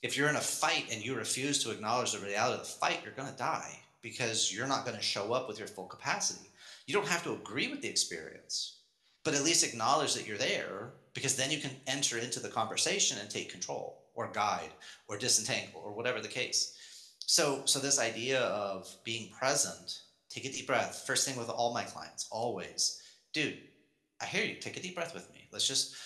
If you're in a fight and you refuse to acknowledge the reality of the fight, you're going to die because you're not going to show up with your full capacity. You don't have to agree with the experience, but at least acknowledge that you're there because then you can enter into the conversation and take control or guide or disentangle or whatever the case. So, so this idea of being present, take a deep breath. First thing with all my clients, always, dude, I hear you. Take a deep breath with me. Let's just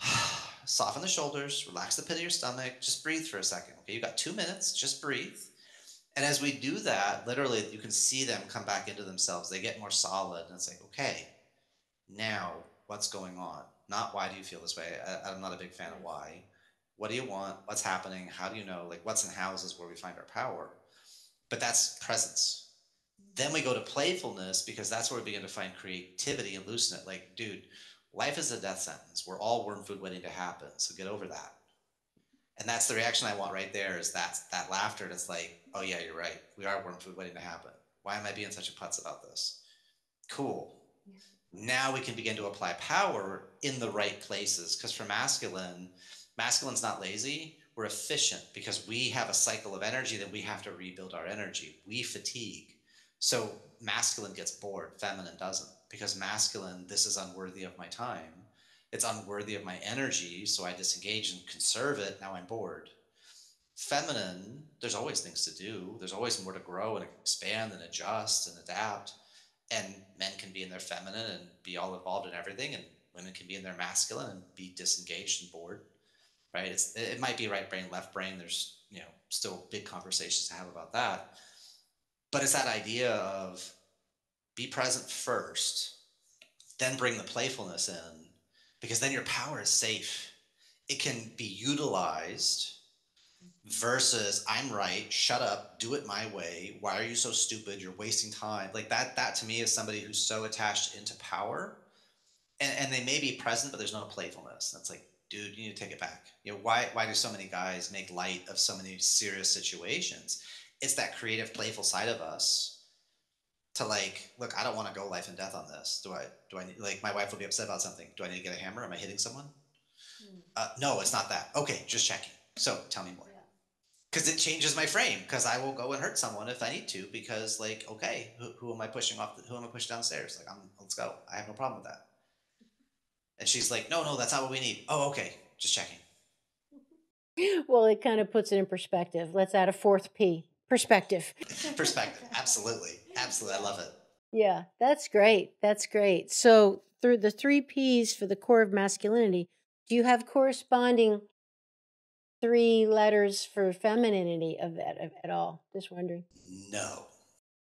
soften the shoulders, relax the pit of your stomach, just breathe for a second. Okay, you got two minutes, just breathe. And as we do that, literally, you can see them come back into themselves. They get more solid, and it's like, okay, now what's going on? Not why do you feel this way? I, I'm not a big fan of mm. why. What do you want? What's happening? How do you know? Like, what's in houses where we find our power? But that's presence. Then we go to playfulness because that's where we begin to find creativity and loosen it. Like, dude, life is a death sentence. We're all worm food waiting to happen. So get over that. And that's the reaction I want right there is that that laughter. And it's like, oh yeah, you're right. We are worm food waiting to happen. Why am I being such a putz about this? Cool. Now we can begin to apply power in the right places. Because for masculine, masculine's not lazy. We're efficient because we have a cycle of energy that we have to rebuild our energy. We fatigue. So masculine gets bored, feminine doesn't. Because masculine, this is unworthy of my time it's unworthy of my energy, so I disengage and conserve it. Now I'm bored. Feminine, there's always things to do. There's always more to grow and expand and adjust and adapt. And men can be in their feminine and be all involved in everything, and women can be in their masculine and be disengaged and bored. Right? It's it might be right brain, left brain. There's you know still big conversations to have about that. But it's that idea of be present first, then bring the playfulness in, because then your power is safe. It can be utilized versus I'm right, shut up, do it my way. Why are you so stupid? You're wasting time. Like that that to me is somebody who's so attached into power. And, and they may be present, but there's no playfulness. That's like, dude, you need to take it back. You know, why why do so many guys make light of so many serious situations? It's that creative, playful side of us to like, look, I don't want to go life and death on this. Do I? Do I need like my wife will be upset about something? Do I need to get a hammer? Am I hitting someone? Hmm. Uh, no, it's not that. Okay, just checking. So tell me more. Because it changes my frame. Because I will go and hurt someone if I need to. Because like, okay, who, who am I pushing off? The, who am I pushing downstairs? Like, I'm let's go. I have no problem with that. And she's like, no, no, that's not what we need. Oh, okay, just checking. Well, it kind of puts it in perspective. Let's add a fourth P perspective. perspective. Absolutely. Absolutely. I love it. Yeah, that's great. That's great. So, through the three P's for the core of masculinity, do you have corresponding three letters for femininity of that at all? Just wondering. No.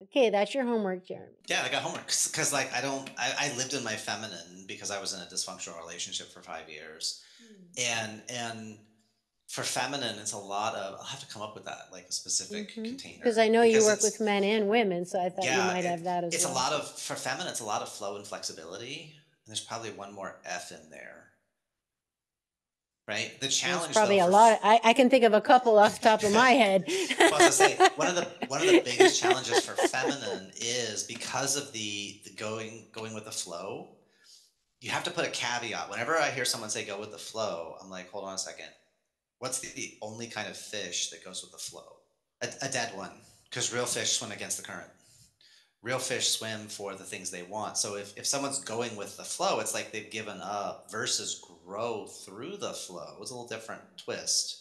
Okay, that's your homework, Jeremy. Yeah, I got homework because, like, I don't. I, I lived in my feminine because I was in a dysfunctional relationship for five years, mm. and and for feminine, it's a lot of. I'll have to come up with that, like a specific mm-hmm. container. Because I know you work with men and women, so I thought yeah, you might it, have that as it's well. It's a lot of for feminine. It's a lot of flow and flexibility. And there's probably one more F in there. Right. The challenge. There's probably though, a lot. Of, I, I can think of a couple off the top of my head. well, say one of the one of the biggest challenges for feminine is because of the, the going going with the flow. You have to put a caveat. Whenever I hear someone say "go with the flow," I'm like, hold on a second What's the, only kind of fish that goes with the flow? A, a dead one, because real fish swim against the current. Real fish swim for the things they want. So if, if someone's going with the flow, it's like they've given up versus grow through the flow. It's a little different twist.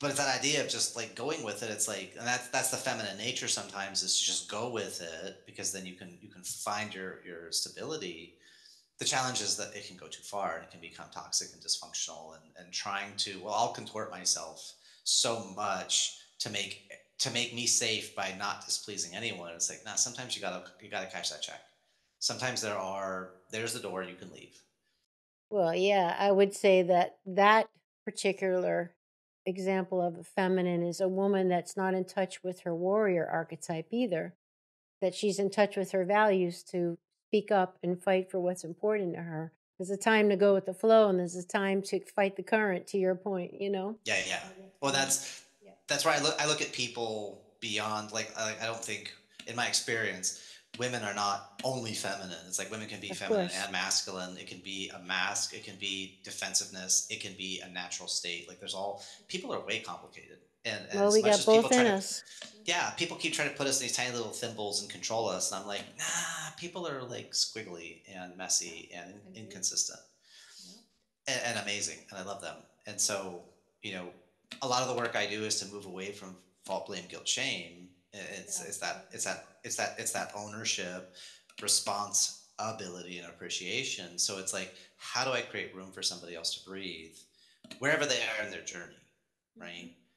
But it's that idea of just like going with it. It's like, and that's that's the feminine nature sometimes is to just go with it because then you can you can find your your stability the challenge is that it can go too far and it can become toxic and dysfunctional and, and trying to well i'll contort myself so much to make to make me safe by not displeasing anyone. It's like nah sometimes you gotta you gotta cash that check. Sometimes there are there's the door you can leave. Well yeah i would say that that particular example of a feminine is a woman that's not in touch with her warrior archetype either that she's in touch with her values to speak up and fight for what's important to her. There's a time to go with the flow, and there's a time to fight the current. To your point, you know. Yeah, yeah. Well, that's that's why I look. I look at people beyond. Like, I, I don't think, in my experience, women are not only feminine. It's like women can be of feminine course. and masculine. It can be a mask. It can be defensiveness. It can be a natural state. Like there's all people are way complicated. And, and well, we got both in us. Yeah, people keep trying to put us in these tiny little thimbles and control us, and I'm like, nah. People are like squiggly and messy and inconsistent, yeah. and, and amazing, and I love them. And so, you know, a lot of the work I do is to move away from fault, blame, guilt, shame. It's yeah. it's that it's that it's that it's that ownership, response ability and appreciation. So it's like, how do I create room for somebody else to breathe, wherever they are in their journey, right? Mm-hmm.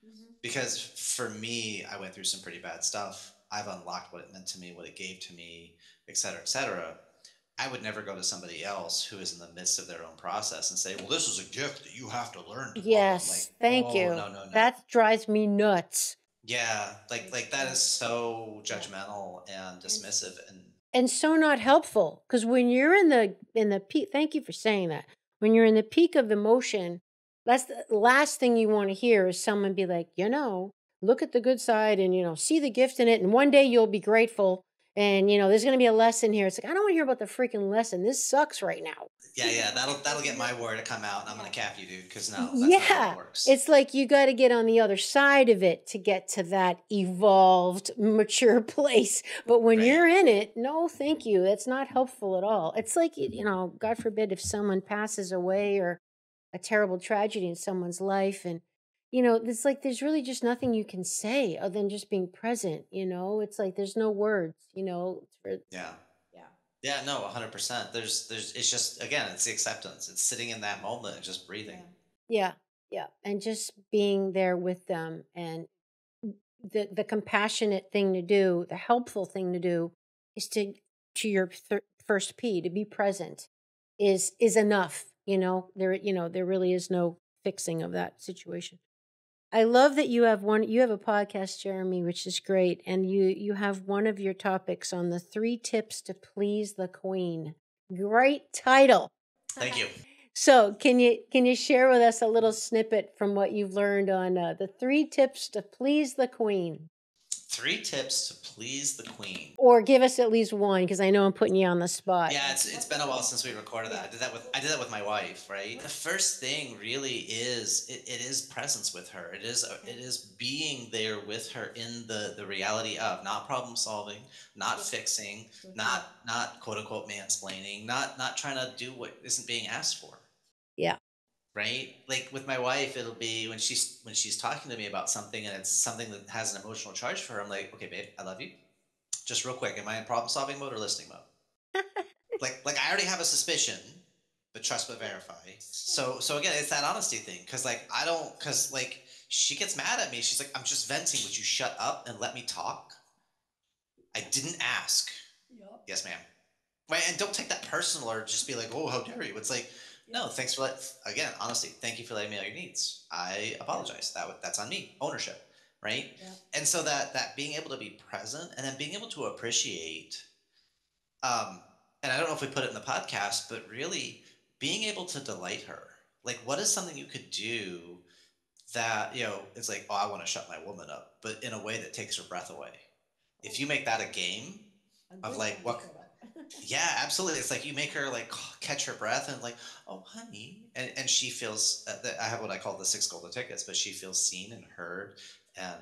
Because for me, I went through some pretty bad stuff. I've unlocked what it meant to me, what it gave to me, et cetera, et cetera. I would never go to somebody else who is in the midst of their own process and say, "Well, this is a gift that you have to learn." To. Yes, Like, thank oh, you. No, no, no. That drives me nuts. yeah, like like that is so judgmental and dismissive, and and so not helpful because when you're in the in the peak thank you for saying that when you're in the peak of emotion that's the last thing you want to hear is someone be like you know look at the good side and you know see the gift in it and one day you'll be grateful and you know there's going to be a lesson here it's like i don't want to hear about the freaking lesson this sucks right now yeah, yeah, that'll that'll get my word to come out, and I'm gonna cap you, dude, because no, that's not how yeah it works. it's like you got to get on the other side of it to get to that evolved mature place but when Right. you're in it no thank you that's not helpful at all it's like you know god forbid if someone passes away or a terrible tragedy in someone's life and you know it's like there's really just nothing you can say other than just being present you know it's like there's no words you know yeah, yeah yeah, no, 100. percent There's there's it's just again, it's the acceptance. It's sitting in that moment and just breathing. Yeah, yeah, and just being there with them and the the compassionate thing to do, the helpful thing to do is to to your thir- first P to be present is is enough, you know. There you know, there really is no fixing of that situation. I love that you have one you have a podcast Jeremy which is great and you you have one of your topics on the 3 tips to please the queen. Great title. Thank you. So, can you can you share with us a little snippet from what you've learned on uh, the three tips to please the queen, Three tips to please the queen. or give us at least one because I know I'm putting you on the spot. Yeah, it's it's been a while since we recorded that. I did that with I did that with my wife, right? The first thing really is it, it is presence with her. It is it is being there with her in the the reality of not problem solving, not fixing, mm-hmm. not not quote unquote mansplaining, not not trying to do what isn't being asked for. Yeah. Right? Like with my wife, it'll be when she's when she's talking to me about something and it's something that has an emotional charge for her. I'm like, okay, babe, I love you. Just real quick, am I in problem solving mode or listening mode? like like I already have a suspicion, but trust but verify. So so again, it's that honesty thing because like I don't because like she gets mad at me. She's like, I'm just venting. Would you shut up and let me talk? I didn't ask. Yes, ma'am. Right, and don't take that personal or just be like, oh, how dare you? It's like, no, thanks for let again, honestly, thank you for letting me know your needs. I apologize. That that's on me. Ownership, right? Yeah. And so that that being able to be present and then being able to appreciate um and I don't know if we put it in the podcast, but really being able to delight her. Like what is something you could do that, you know, it's like, oh, I want to shut my woman up, but in a way that takes her breath away. If you make that a game, of like what yeah absolutely it's like you make her like catch her breath and like oh honey and, and she feels uh, that i have what i call the six golden tickets but she feels seen and heard and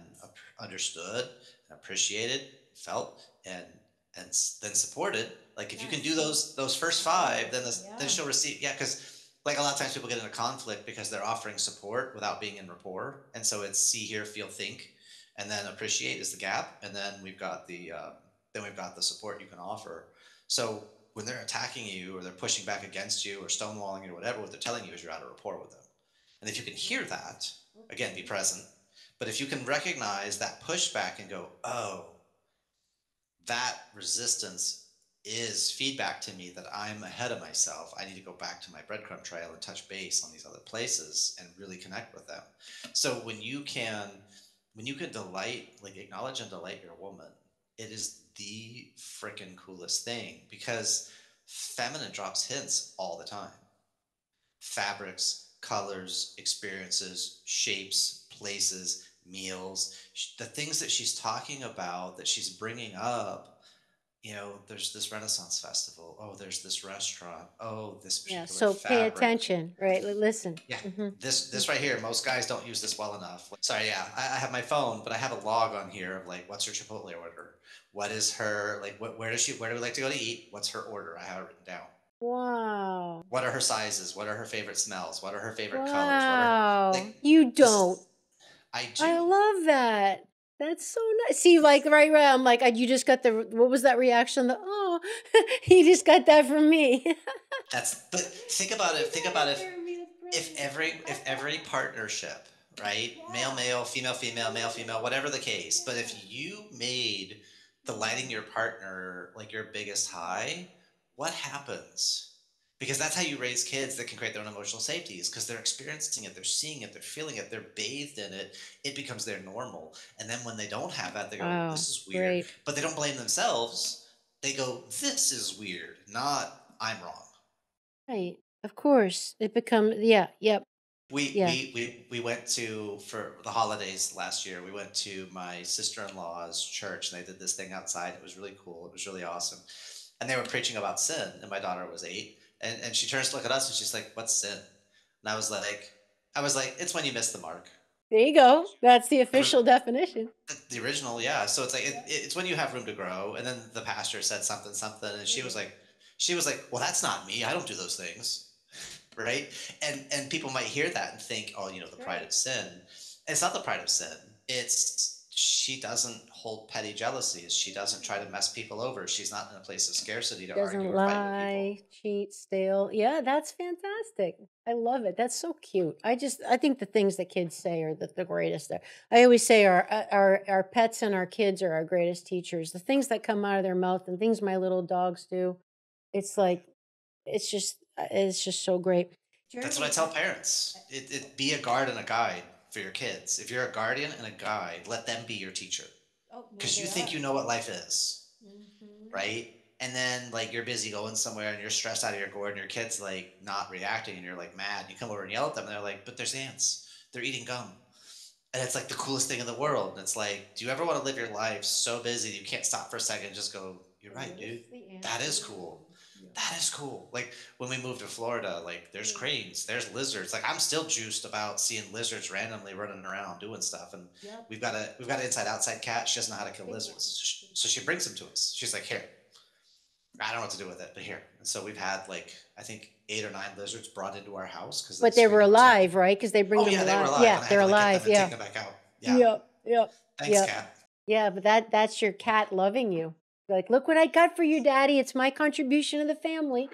understood and appreciated felt and and then supported. Like if you can do those those first five then this, Yeah. then she'll receive yeah because like a lot of times people get into a conflict because they're offering support without being in rapport and so it's see hear feel think and then appreciate is the gap and then we've got the um, then we've got the support you can offer so when they're attacking you or they're pushing back against you or stonewalling you or whatever what they're telling you is you're out of rapport with them. And if you can hear that mm-hmm. again be present. But if you can recognize that pushback and go oh that resistance is feedback to me that i'm ahead of myself. I need to go back to my breadcrumb trail and touch base on these other places and really connect with them. So when you can when you can delight like acknowledge and delight your woman it is the freaking coolest thing because feminine drops hints all the time. Fabrics colors experiences shapes places meals the things that she's talking about that she's bringing up you know there's this renaissance festival oh there's this restaurant oh this particular Yeah. So pay fabric. attention, right? Listen. Yeah. Mhm. This this right here, most guys don't use this well enough. Sorry, yeah, I, I have my phone, but I have a log on here of like, what's her Chipotle order? What is her like? What, where does she? Where do we like to go to eat? What's her order? I have it written down. Wow. What are her sizes? What are her favorite smells? What are her favorite colors? Wow. like, you don't. I do. I love that. That's so nice. See, like right, right. I'm like, you just got the. What was that reaction? The oh, he just got that from me. That's but think about it. Think about if if every if every partnership right? Male, male, female, female, male, female, whatever the case. But if you made delighting your partner like your biggest high, what happens? Because that's how you raise kids that can create their own emotional safety, is because they're experiencing it, they're seeing it, they're feeling it, they're bathed in it. It becomes their normal. And then when they don't have that, they go, oh, This is weird. Great. But they don't blame themselves. They go, This is weird, not I'm wrong. Right. Of course. It becomes, yeah, yep. We, yeah. we, we, we went to, for the holidays last year, we went to my sister in law's church and they did this thing outside. It was really cool. It was really awesome. And they were preaching about sin. And my daughter was eight. And, and she turns to look at us and she's like, What's sin? And I was like, I was like, It's when you miss the mark. There you go. That's the official definition. The original, yeah. So it's like it, it's when you have room to grow. And then the pastor said something, something, and she was like, she was like, "Well, that's not me. I don't do those things." right? And and people might hear that and think, oh, you know, the pride of sin. It's not the pride of sin. It's she doesn't hold petty jealousies. She doesn't try to mess people over. She's not in a place of scarcity to doesn't argue lie, cheat, steal. Yeah, that's fantastic. I love it. That's so cute. I just I think the things that kids say are the, the greatest. There, I always say our uh, our our pets and our kids are our greatest teachers. The things that come out of their mouth and things my little dogs do. It's like it's just uh, it's just so great. That's what I tell parents. It, it be a guard and a guide for your kids. If you're a guardian and a guide, let them be your teacher. Because oh, you think you know what life is, mm-hmm. right? And then like you're busy going somewhere and you're stressed out of your gourd and your kid's like not reacting and you're like mad. You come over and yell at them and they're like, "But there's ants. They're eating gum." And it's like the coolest thing in the world. And it's like, do you ever want to live your life so busy you can't stop for a second and just go, "You're right, dude. That is cool." That is cool. Like when we moved to Florida, like there's cranes, there's lizards. Like I'm still juiced about seeing lizards randomly running around doing stuff. And yep. we've got a we've got an inside outside cat. She doesn't know how to kill lizards, so she brings them to us. She's like, here. I don't know what to do with it, but here. And so we've had like I think eight or nine lizards brought into our house because. But they were alive, right? Because they bring oh, them yeah, alive. They were alive. Yeah, they're alive. yeah. Take them back out. Yeah. Yep. Yep. Thanks, yep. cat. Yeah, but that that's your cat loving you. Like, look what I got for you, Daddy. It's my contribution to the family.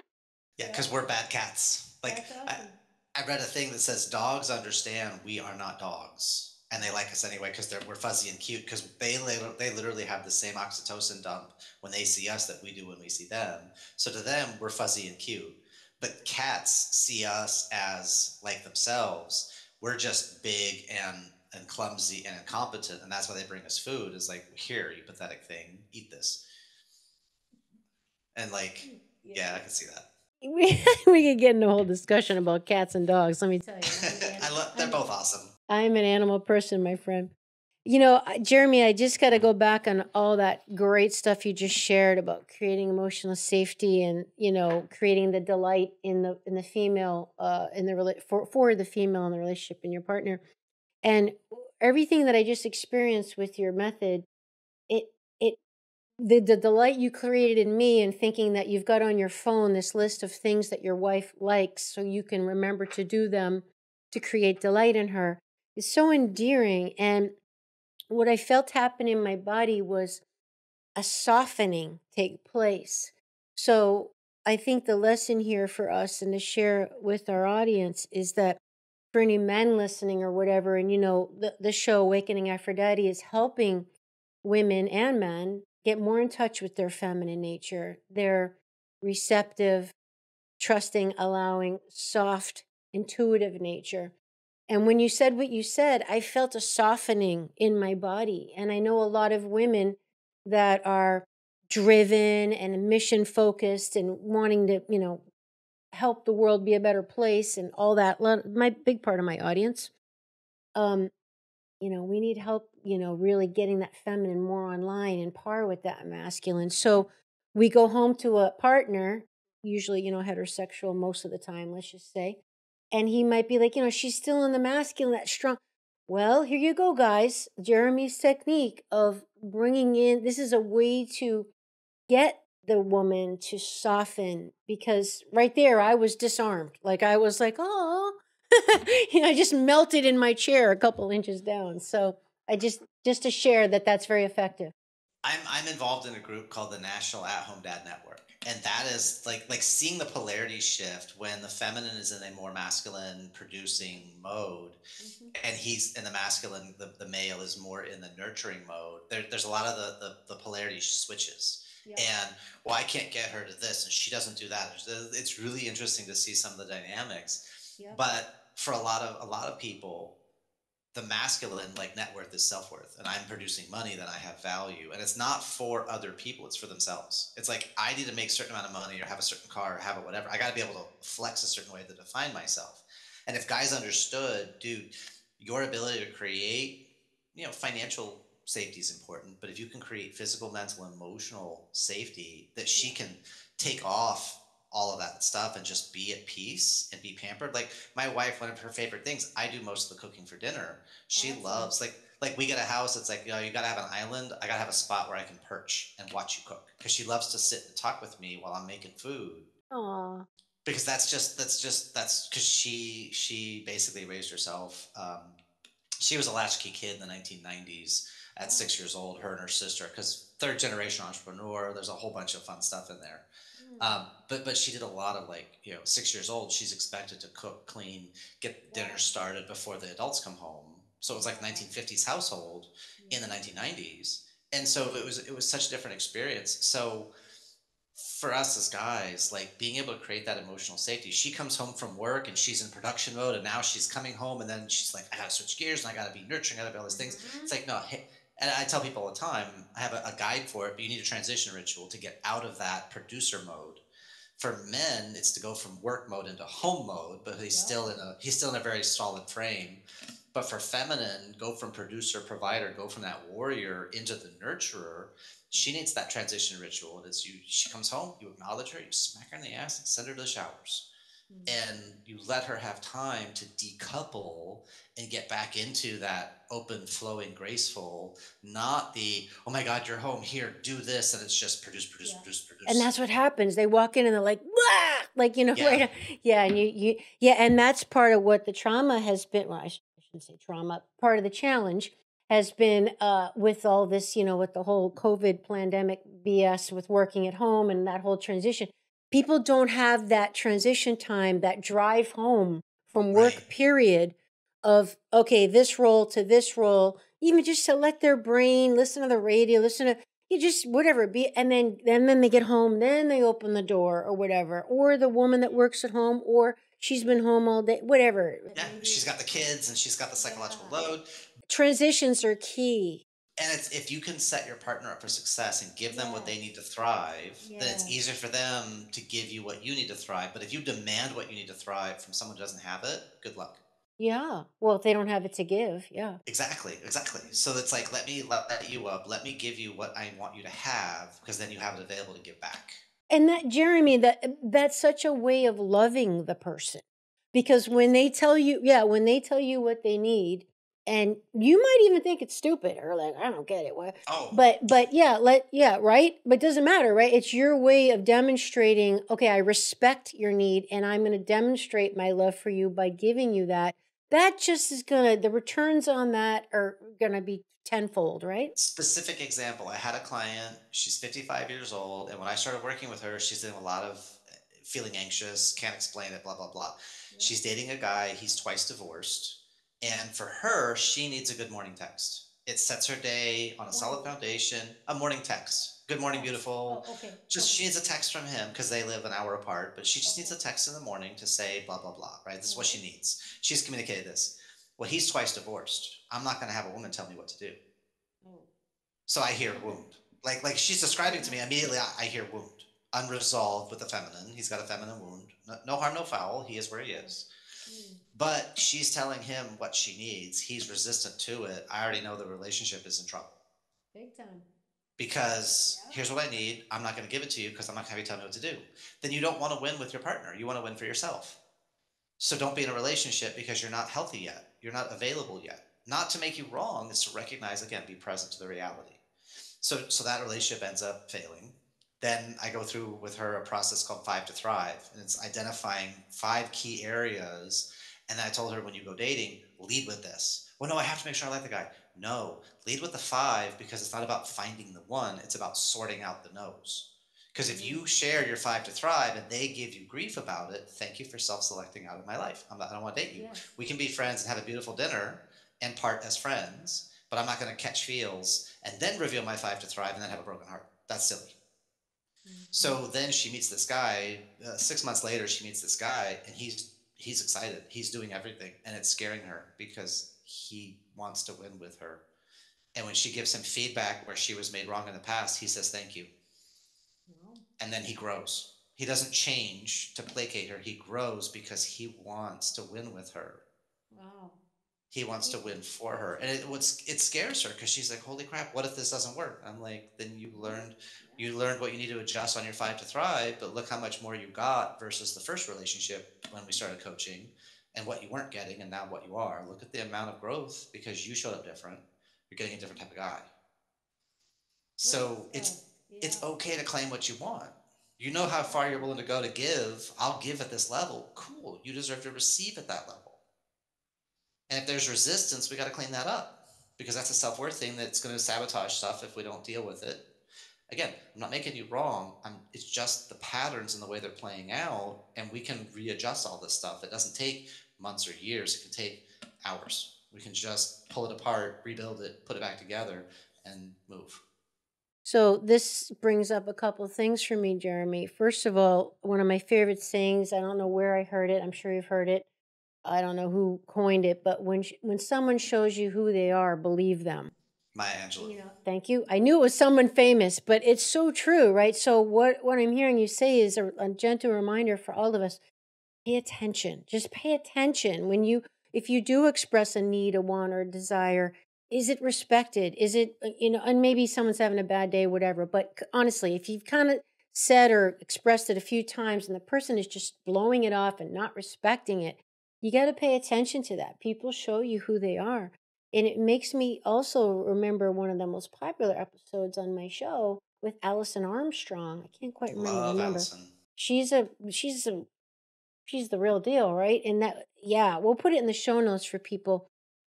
Yeah, because we're bad cats. Like awesome. I, I read a thing that says dogs understand we are not dogs, and they like us anyway because we're fuzzy and cute. Because they they literally have the same oxytocin dump when they see us that we do when we see them. So to them, we're fuzzy and cute. But cats see us as like themselves. We're just big and and clumsy and incompetent, and that's why they bring us food. Is like, here, you pathetic thing, eat this. And like, yeah, yeah I can see that we, we could get into a whole discussion about cats and dogs. Let me tell you. I love. They're both awesome. I'm an animal person, my friend. You know, Jeremy, I just got to go back on all that great stuff you just shared about creating emotional safety and you know creating the delight in the in the female uh, in the for for the female in the relationship and your partner, and everything that I just experienced with your method, the, the delight you created in me and thinking that you've got on your phone this list of things that your wife likes so you can remember to do them to create delight in her is so endearing. And what I felt happen in my body was a softening take place. So I think the lesson here for us and to share with our audience is that for any men listening or whatever, and you know, the, the show Awakening Aphrodite is helping women and men get more in touch with their feminine nature, their receptive, trusting, allowing, soft, intuitive nature. And when you said what you said, I felt a softening in my body. And I know a lot of women that are driven and mission focused and wanting to, you know, help the world be a better place and all that. My big part of my audience. Um, you know, we need help, you know, really getting that feminine more online and par with that masculine. So we go home to a partner, usually, you know, heterosexual most of the time, let's just say. And he might be like, you know, she's still in the masculine, that strong. Well, here you go, guys. Jeremy's technique of bringing in this is a way to get the woman to soften because right there I was disarmed. Like I was like, oh, you know, I just melted in my chair a couple inches down. So I just just to share that that's very effective. I'm I'm involved in a group called the National At Home Dad Network, and that is like like seeing the polarity shift when the feminine is in a more masculine producing mode Mhm. and he's in the masculine the, the male is more in the nurturing mode there, there's a lot of the, the the polarity switches and well i can't get her to this and she doesn't do that it's really interesting to see some of the dynamics But for a lot of a lot of people the masculine like net worth is self-worth and i'm producing money then i have value and it's not for other people it's for themselves. It's like i need to make a certain amount of money or have a certain car or have a whatever. I got to be able to flex a certain way to define myself. And if guys understood dude your ability to create you know financial safety is important but if you can create physical mental emotional safety that she can take off all of that stuff and just be at peace and be pampered like my wife one of her favorite things i do most of the cooking for dinner. She loves like like we get a house it's like you know you gotta have an island i gotta have a spot where i can perch and watch you cook. Because she loves to sit and talk with me while i'm making food. Aw. because that's just that's just that's because she she basically raised herself um, she was a latchkey kid in the 1990s at six years old her and her sister because third generation entrepreneur there's a whole bunch of fun stuff in there. Um, but but she did a lot of like you know six years old she's expected to cook clean get dinner started before the adults come home. So it was like 1950s household in the 1990s and so it was it was such a different experience. So for us as guys like being able to create that emotional safety she comes home from work and she's in production mode and now she's coming home and then she's like i gotta switch gears and i gotta be nurturing i gotta be all these things. Mhm. it's like no hey, and i tell people all the time i have a, a guide for it but you need a transition ritual to get out of that producer mode. For men it's to go from work mode into home mode but he's still in a he's still in a very solid frame. But for feminine go from producer provider go from that warrior into the nurturer. She needs that transition ritual and it's you she comes home you acknowledge her you smack her in the ass and send her to the showers. And you let her have time to decouple and get back into that open flowing graceful not the oh my god you're home here do this and it's just produce produce Yeah. produce produce and that's what happens they walk in and they're like Blah! like you know Yeah. right yeah and you you yeah and that's part of what the trauma has been well i sh- I shouldn't say trauma part of the challenge has been uh with all this you know with the whole covid pandemic bs with working at home and that whole transition people don't have that transition time that drive home from work Right. period of okay this role to this role even just to let their brain listen to the radio listen to you just whatever be and then and then they get home then they open the door or whatever or the woman that works at home or she's been home all day whatever yeah she's got the kids and she's got the psychological load. Transitions are key and it's if you can set your partner up for success and give them what they need to thrive then it's easier for them to give you what you need to thrive but if you demand what you need to thrive from someone who doesn't have it good luck yeah well if they don't have it to give yeah Exactly, exactly. So it's like, let me let you up. Let me give you what I want you to have, because then you have it available to give back. and that jeremy that that's such a way of loving the person because when they tell you yeah when they tell you what they need and you might even think it's stupid or like i don't get it what Oh, but but yeah let yeah right but it doesn't matter right it's your way of demonstrating okay i respect your need and i'm going to demonstrate my love for you by giving you that that just is going to the returns on that are going to be tenfold right specific example. I had a client. She's 55 years old, and when I started working with her, she's doing a lot of uh, feeling anxious, can't explain it, blah blah blah. She's dating a guy. He's twice divorced, and for her, she needs a good morning text. It sets her day on a solid Oh. foundation. A morning text. Good morning, beautiful. Oh, okay Just she needs a text from him because they live an hour apart, but she just needs a text in the morning to say blah blah blah, right? This is what she needs. She's communicated this. Well, he's twice divorced. I'm not gonna have a woman tell me what to do. Mm. So I hear wound. Like like she's describing to me immediately I, I hear wound. Unresolved with the feminine. He's got a feminine wound. No, no harm, no foul. He is where he is. Mm. But she's telling him what she needs. He's resistant to it. I already know the relationship is in trouble. big time because Yeah. here's what I need. I'm not going to give it to you because I'm not going to have you tell me what to do. Then you don't want to win with your partner. You want to win for yourself. So don't be in a relationship because you're not healthy yet. You're not available yet. Not to make you wrong, is to recognize again, be present to the reality. So so that relationship ends up failing. Then I go through with her a process called Five to Thrive, and it's identifying five key areas. And I told her when you go dating, lead with this. Well, no, I have to make sure I like the guy. No, lead with the five because it's not about finding the one, it's about sorting out the no's. Because if you share your five to thrive and they give you grief about it, thank you for self-selecting out of my life. I'm not, I don't want to date you. Yes. We can be friends and have a beautiful dinner and part as friends, but I'm not going to catch feels and then reveal my five to thrive and then have a broken heart. That's silly. So then she meets this guy. Uh, six months later, she meets this guy, and he's he's excited. He's doing everything, and it's scaring her because he wants to win with her. And when she gives him feedback where she was made wrong in the past, he says thank you, and then he grows. He doesn't change to placate her. He grows because he wants to win with her. Wow. He wants to win for her, and it what's it scares her because she's like, "Holy crap! What if this doesn't work?" I'm like, "Then you learned you learned what you need to adjust on your five to thrive, but look how much more you got versus the first relationship when we started coaching and what you weren't getting and now what you are. Look at the amount of growth because you showed up different. You're getting a different type of guy. So it's it's okay to claim what you want. You know how far you're willing to go to give. I'll give at this level. Cool. You deserve to receive at that level. And if there's resistance, we got to clean that up because that's a self worth thing that's going to sabotage stuff if we don't deal with it again, I'm not making you wrong. I'm, it's just the patterns and the way they're playing out, and we can readjust all this stuff. It doesn't take months or years. It can take hours. We can just pull it apart, rebuild it, put it back together, and move. So this brings up a couple of things for me, Jeremy. First of all, one of my favorite sayings. I don't know where I heard it. I'm sure you've heard it. I don't know who coined it, but when when someone shows you who they are, believe them. Maya Angelou. You know, thank you. I knew it was someone famous, but it's so true, right? So what what I'm hearing you say is a, a gentle reminder for all of us: pay attention. Just pay attention when you if you do express a need, a want, or a desire. Is it respected? Is it uh, you know? And maybe someone's having a bad day, whatever. But honestly, if you've kind of said or expressed it a few times, and the person is just blowing it off and not respecting it, you got to pay attention to that. People show you who they are. And it makes me also remember one of the most popular episodes on my show with Alison Armstrong. I can't quite remember. Love remember. Alison. She's a she's a she's the real deal, right? And that yeah, we'll put it in the show notes for people.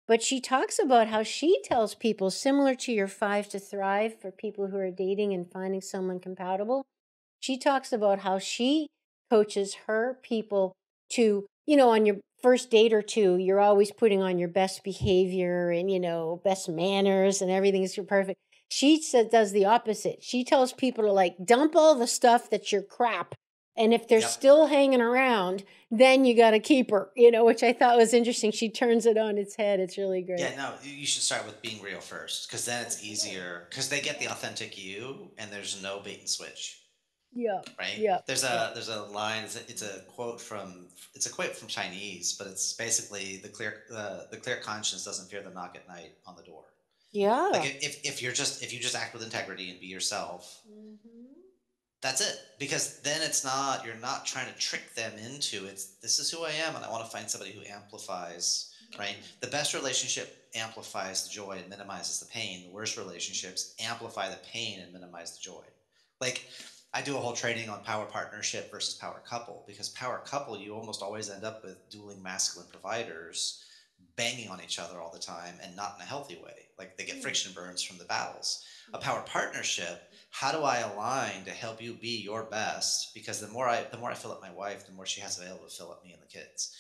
But she talks about how she tells people similar to your five to thrive for people who are dating and finding someone compatible. She talks about how she coaches her people to, you know, on your first date or two, you're always putting on your best behavior and, you know, best manners and everything's perfect. She said, does the opposite. She tells people to like dump all the stuff that's your crap. And if they're Yep. still hanging around, then you got to keep her, you know, which I thought was interesting. She turns it on its head. It's really great. Yeah, no, you you should start with being real first because then it's easier because they get the authentic you and there's no bait and switch. Yeah. right? Yeah, There's a there's a line. It's a, quote from it's a quote from Chinese, but it's basically the clear the the clear conscience doesn't fear the knock at night on the door. Yeah. Like if, if if you're just if you just act with integrity and be yourself, mm-hmm. that's it. Because then it's not you're not trying to trick them into it's this is who I am and I want to find somebody who amplifies mm-hmm. right? The best relationship amplifies the joy and minimizes the pain. The worst relationships amplify the pain and minimize the joy. Like I do a whole training on power partnership versus power couple because power couple you almost always end up with dueling masculine providers banging on each other all the time and not in a healthy way. Like they get mm. friction burns from the battles. A mm. power partnership, how do I align to help you be your best? Because the more I the more I fill up my wife, the more she has available to fill up me and the kids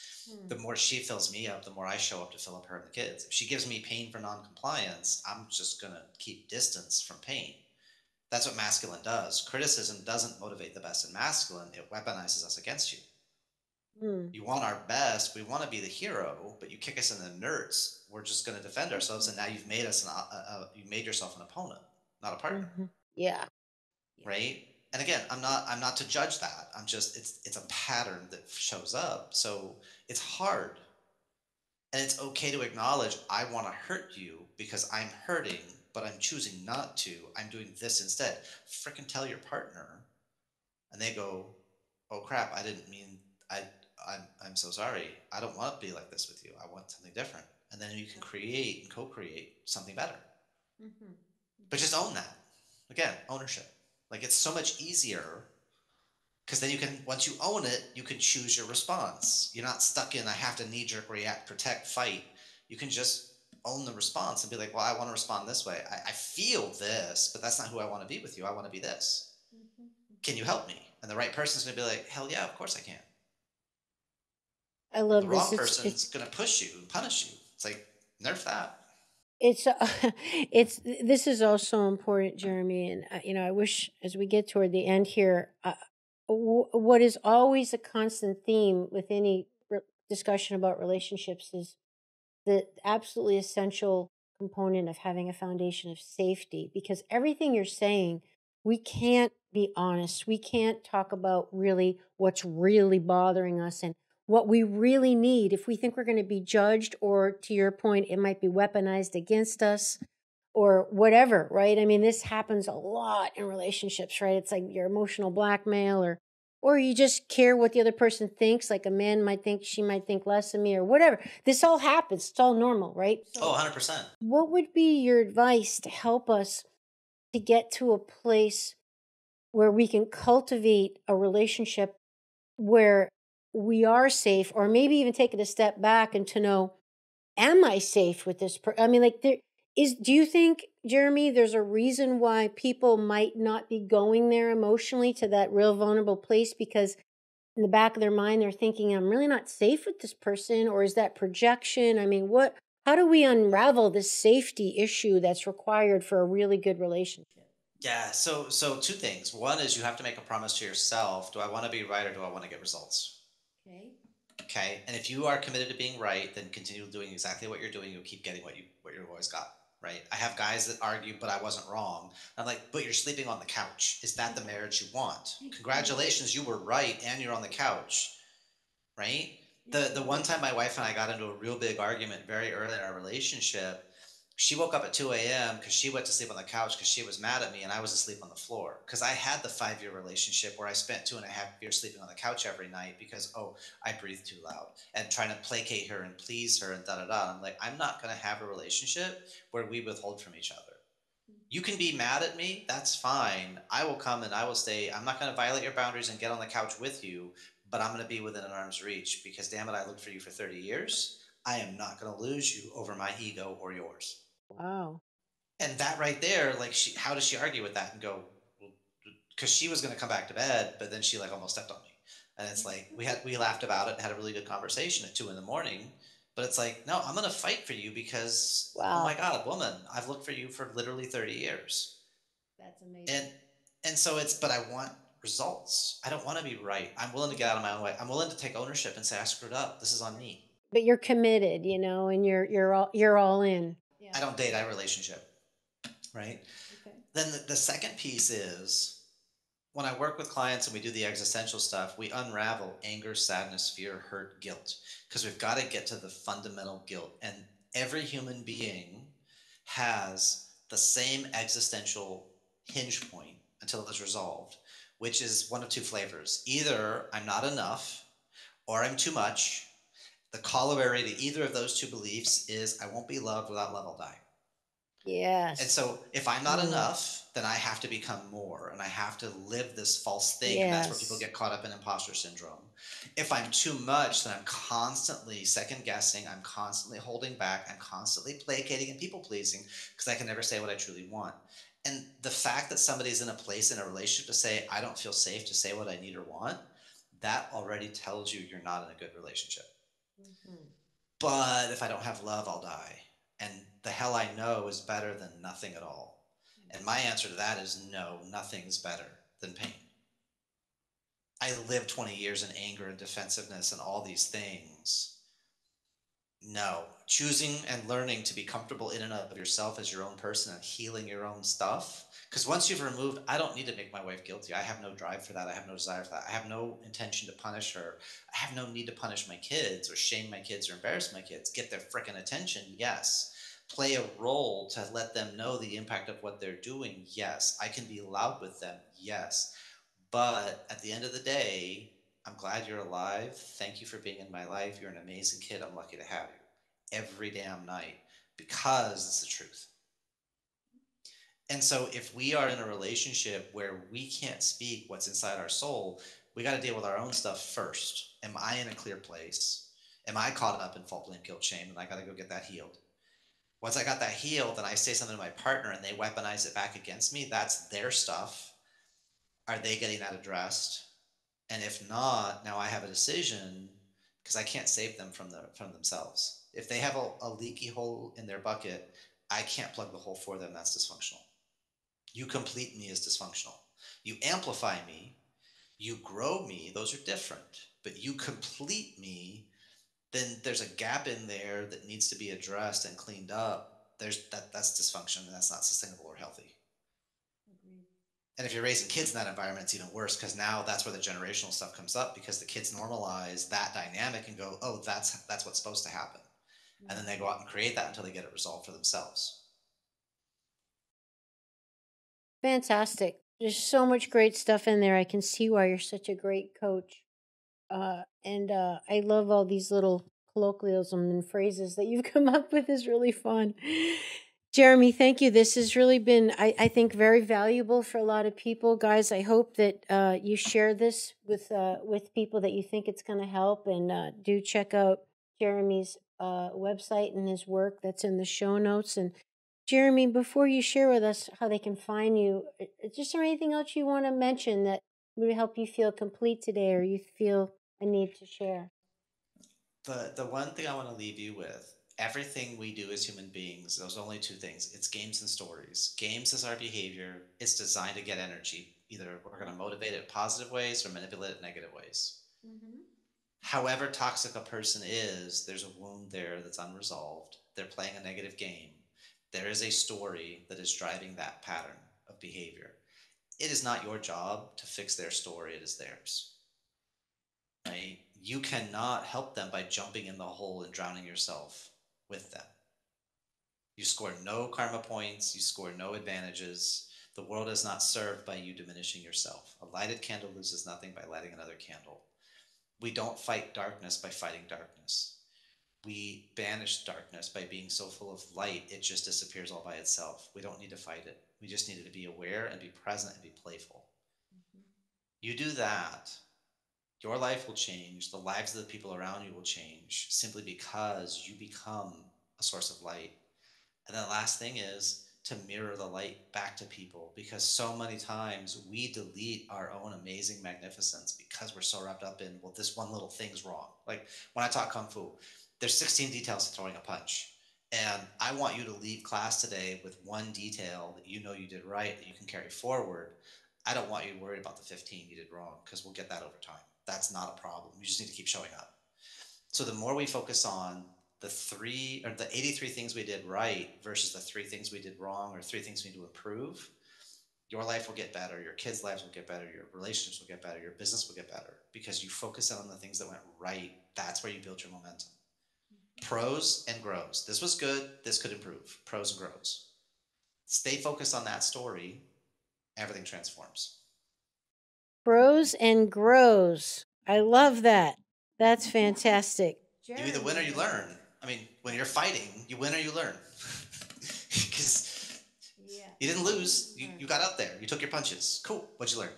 the mm. more she fills me up, the more I show up to fill up her and the kids. If she gives me pain for non-compliance, I'm just gonna keep distance from pain. That's what masculine does. Criticism doesn't motivate the best in masculine; it weaponizes us against you. Mm. You want our best, we want to be the hero, but you kick us in the nerds. We're just gonna defend ourselves, and now you've made us an, uh, uh, you made yourself an opponent, not a partner Mhm. Yeah. right and again i'm not i'm not to judge that i'm just it's it's a pattern that shows up so it's hard and it's okay to acknowledge i want to hurt you because i'm hurting but i'm choosing not to. I'm doing this instead. Frickin' tell your partner. And they go oh crap i didn't mean i i'm, I'm so sorry. I don't want to be like this with you. I want something different. And then you can create and co-create something better. Mm-hmm. But just own that. Again ownership. Like it's so much easier because then you can once you own it you can choose your response. You're not stuck in i have to knee jerk react protect fight. You can just own the response and be like well i want to respond this way I, I feel this but that's not who i want to be with you i want to be this Can you help me? And the right person's going to be like, hell yeah, of course I can. I love The wrong this. It's person's it's to push you and punish you. It's like, nerf that. it's uh, it's this is also important, Jeremy. And uh, you know, I wish as we get toward the end here, uh, w- what is always a constant theme with any re- discussion about relationships is the absolutely essential component of having a foundation of safety because everything you're saying we can't be honest we can't talk about really what's really bothering us and what we really need. If we think we're going to be judged or to your point it might be weaponized against us or whatever right? I mean this happens a lot in relationships right? It's like your emotional blackmail or or you just care what the other person thinks like a man might think she might think less of me or whatever. This all happens. It's all normal right? Oh, 100%. what would be your advice to help us to get to a place where we can cultivate a relationship where we are safe or maybe even take it a step back and to know am i safe with this person i mean like there is do you think jeremy there's a reason why people might not be going there emotionally to that real vulnerable place because in the back of their mind they're thinking i'm really not safe with this person or is that projection i mean what how do we unravel this safety issue that's required for a really good relationship Yeah, so so two things. One is you have to make a promise to yourself. Do I want to be right or do I want to get results? okay Okay. And if you are committed to being right, then continue doing exactly what you're doing. You'll keep getting what you what you've always got. Right. I have guys that argue, but I wasn't wrong. I'm like, but you're sleeping on the couch. Is that the marriage you want? Mm-hmm. Congratulations, you were right, and you're on the couch. Right. The the one time my wife and I got into a real big argument very early in our relationship, she woke up at 2 a.m. because she went to sleep on the couch because she was mad at me and I was asleep on the floor. Because I had the five year relationship where I spent two and a half years sleeping on the couch every night because, oh, I breathe too loud and trying to placate her and please her and da da da. I'm like, I'm not going to have a relationship where we withhold from each other. You can be mad at me, that's fine. I will come and I will stay. I'm not going to violate your boundaries and get on the couch with you, but I'm going to be within an arm's reach because, damn it, I looked for you for 30 years. I am not going to lose you over my ego or yours. Wow And that right there, like, she, how does she argue with that and go, because she was going to come back to bed, but then she like almost stepped on me. And it's like, we had, we laughed about it and had a really good conversation at two in the morning. But it's like, no, I'm going to fight for you because, oh my wow God, woman, I've looked for you for literally 30 years. that's amazing And, and so it's, but I want results. I don't want to be right. I'm willing to get out of my own way. I'm willing to take ownership and say, I screwed up. This is on me. but you're committed you know and you're you're all you're all in yeah I don't date, I relationship, right? okay Then the, the second piece is when I work with clients and we do the existential stuff, we unravel anger, sadness, fear, hurt, guilt, because we've got to get to the fundamental guilt. And every human being has the same existential hinge point until it's resolved, which is one of two flavors. Either I'm not enough or I'm too much. The corollary to either of those two beliefs is I won't be loved without love, I'll die. Yes. And so if I'm not Mm. enough, then I have to become more and I have to live this false thing. Yes. And that's where people get caught up in imposter syndrome. If I'm too much, then I'm constantly second guessing. I'm constantly holding back. I'm constantly placating and people pleasing because I can never say what I truly want. And the fact that somebody's in a place in a relationship to say, I don't feel safe to say what I need or want, that already tells you you're not in a good relationship. Mhm. But if I don't have love, I'll die. And the hell I know is better than nothing at all. And my answer to that is no, nothing's better than pain. I lived 20 years in anger and defensiveness and all these things. No, choosing and learning to be comfortable in and of yourself as your own person and healing your own stuff. Because once you've removed, I don't need to make my wife guilty. I have no drive for that. I have no desire for that. I have no intention to punish her. I have no need to punish my kids or shame my kids or embarrass my kids. Get their frickin' attention, yes. Play a role to let them know the impact of what they're doing, yes. I can be loud with them, yes. But at the end of the day, I'm glad you're alive. Thank you for being in my life. You're an amazing kid. I'm lucky to have you every damn night because it's the truth. And so if we are in a relationship where we can't speak what's inside our soul, we got to deal with our own stuff first. Am I in a clear place? Am I caught up in fault, blame, guilt, shame? And I got to go get that healed. Once I got that healed and I say something to my partner and they weaponize it back against me, that's their stuff. are they getting that addressed? And if not, now I have a decision because I can't save them from the from themselves. If they have a, a leaky hole in their bucket, I can't plug the hole for them. That's dysfunctional. You complete me as dysfunctional. You amplify me. You grow me. Those are different. But you complete me, then there's a gap in there that needs to be addressed and cleaned up. There's that that's dysfunction and that's not sustainable or healthy. Agreed. And if you're raising kids in that environment, it's even worse because now that's where the generational stuff comes up because the kids normalize that dynamic and go, oh, that's that's what's supposed to happen. And then they go mm-hmm. out and create that until they get it resolved for themselves. Fantastic. There's so much great stuff in there. I can see why you're such a great coach. Uh, and uh, I love all these little colloquialisms and phrases that you've come up with is really fun. Jeremy, thank you. This has really been, I, I think, very valuable for a lot of people, guys. I hope that uh, you share this with uh, with people that you think it's going to help, and uh, do check out Jeremy's uh, website and his work. That's in the show notes. And Jeremy, before you share with us how they can find you, is there anything else you want to mention that would help you feel complete today, or you feel a need to share? The the one thing I want to leave you with everything we do as human beings, those only two things. It's games and stories. Games is our behavior. It's designed to get energy. Either we're going to motivate it positive ways or manipulate it negative ways. Mm-hmm. However toxic a person is, there's a wound there that's unresolved. They're playing a negative game. There is a story that is driving that pattern of behavior. It is not your job to fix their story, it is theirs. Right? You cannot help them by jumping in the hole and drowning yourself with them. You score no karma points, you score no advantages. The world is not served by you diminishing yourself. A lighted candle loses nothing by lighting another candle. We don't fight darkness by fighting darkness. We banish darkness by being so full of light, it just disappears all by itself. We don't need to fight it. We just need to be aware and be present and be playful. Mm-hmm. You do that, your life will change, the lives of the people around you will change simply because you become a source of light. And then the last thing is to mirror the light back to people because so many times we delete our own amazing magnificence because we're so wrapped up in, well, this one little thing's wrong. Like when I talk Kung Fu, there's 16 details to throwing a punch. And I want you to leave class today with one detail that you know you did right that you can carry forward. I don't want you to worry about the 15 you did wrong because we'll get that over time that's not a problem. You just need to keep showing up. So the more we focus on the three or the 83 things we did right versus the three things we did wrong or three things we need to improve, your life will get better, your kids' lives will get better, your relationships will get better, your business will get better because you focus on the things that went right. That's where you build your momentum. Pros and grows. This was good, this could improve. Pros and grows. Stay focused on that story, everything transforms grows and grows. I love that. That's fantastic. You either win or you learn. I mean, when you're fighting, you win or you learn. Because yeah. you didn't lose. You, you got out there. You took your punches. Cool. What'd you learn?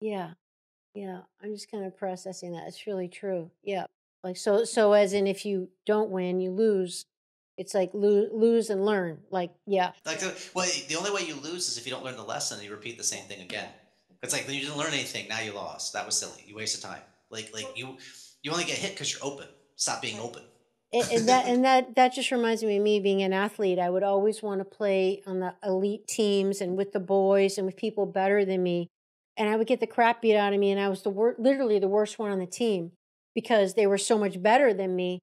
Yeah. Yeah. I'm just kind of processing that. It's really true. Yeah. Like so so as in if you don't win, you lose. It's like lose, lose and learn. Like yeah. Like the, well, the only way you lose is if you don't learn the lesson and you repeat the same thing again. It's like you didn't learn anything. Now you lost. That was silly. You wasted time. Like like you you only get hit because you're open. Stop being open. and, and that and that that just reminds me of me being an athlete. I would always want to play on the elite teams and with the boys and with people better than me. And I would get the crap beat out of me, and I was the wor- literally the worst one on the team because they were so much better than me.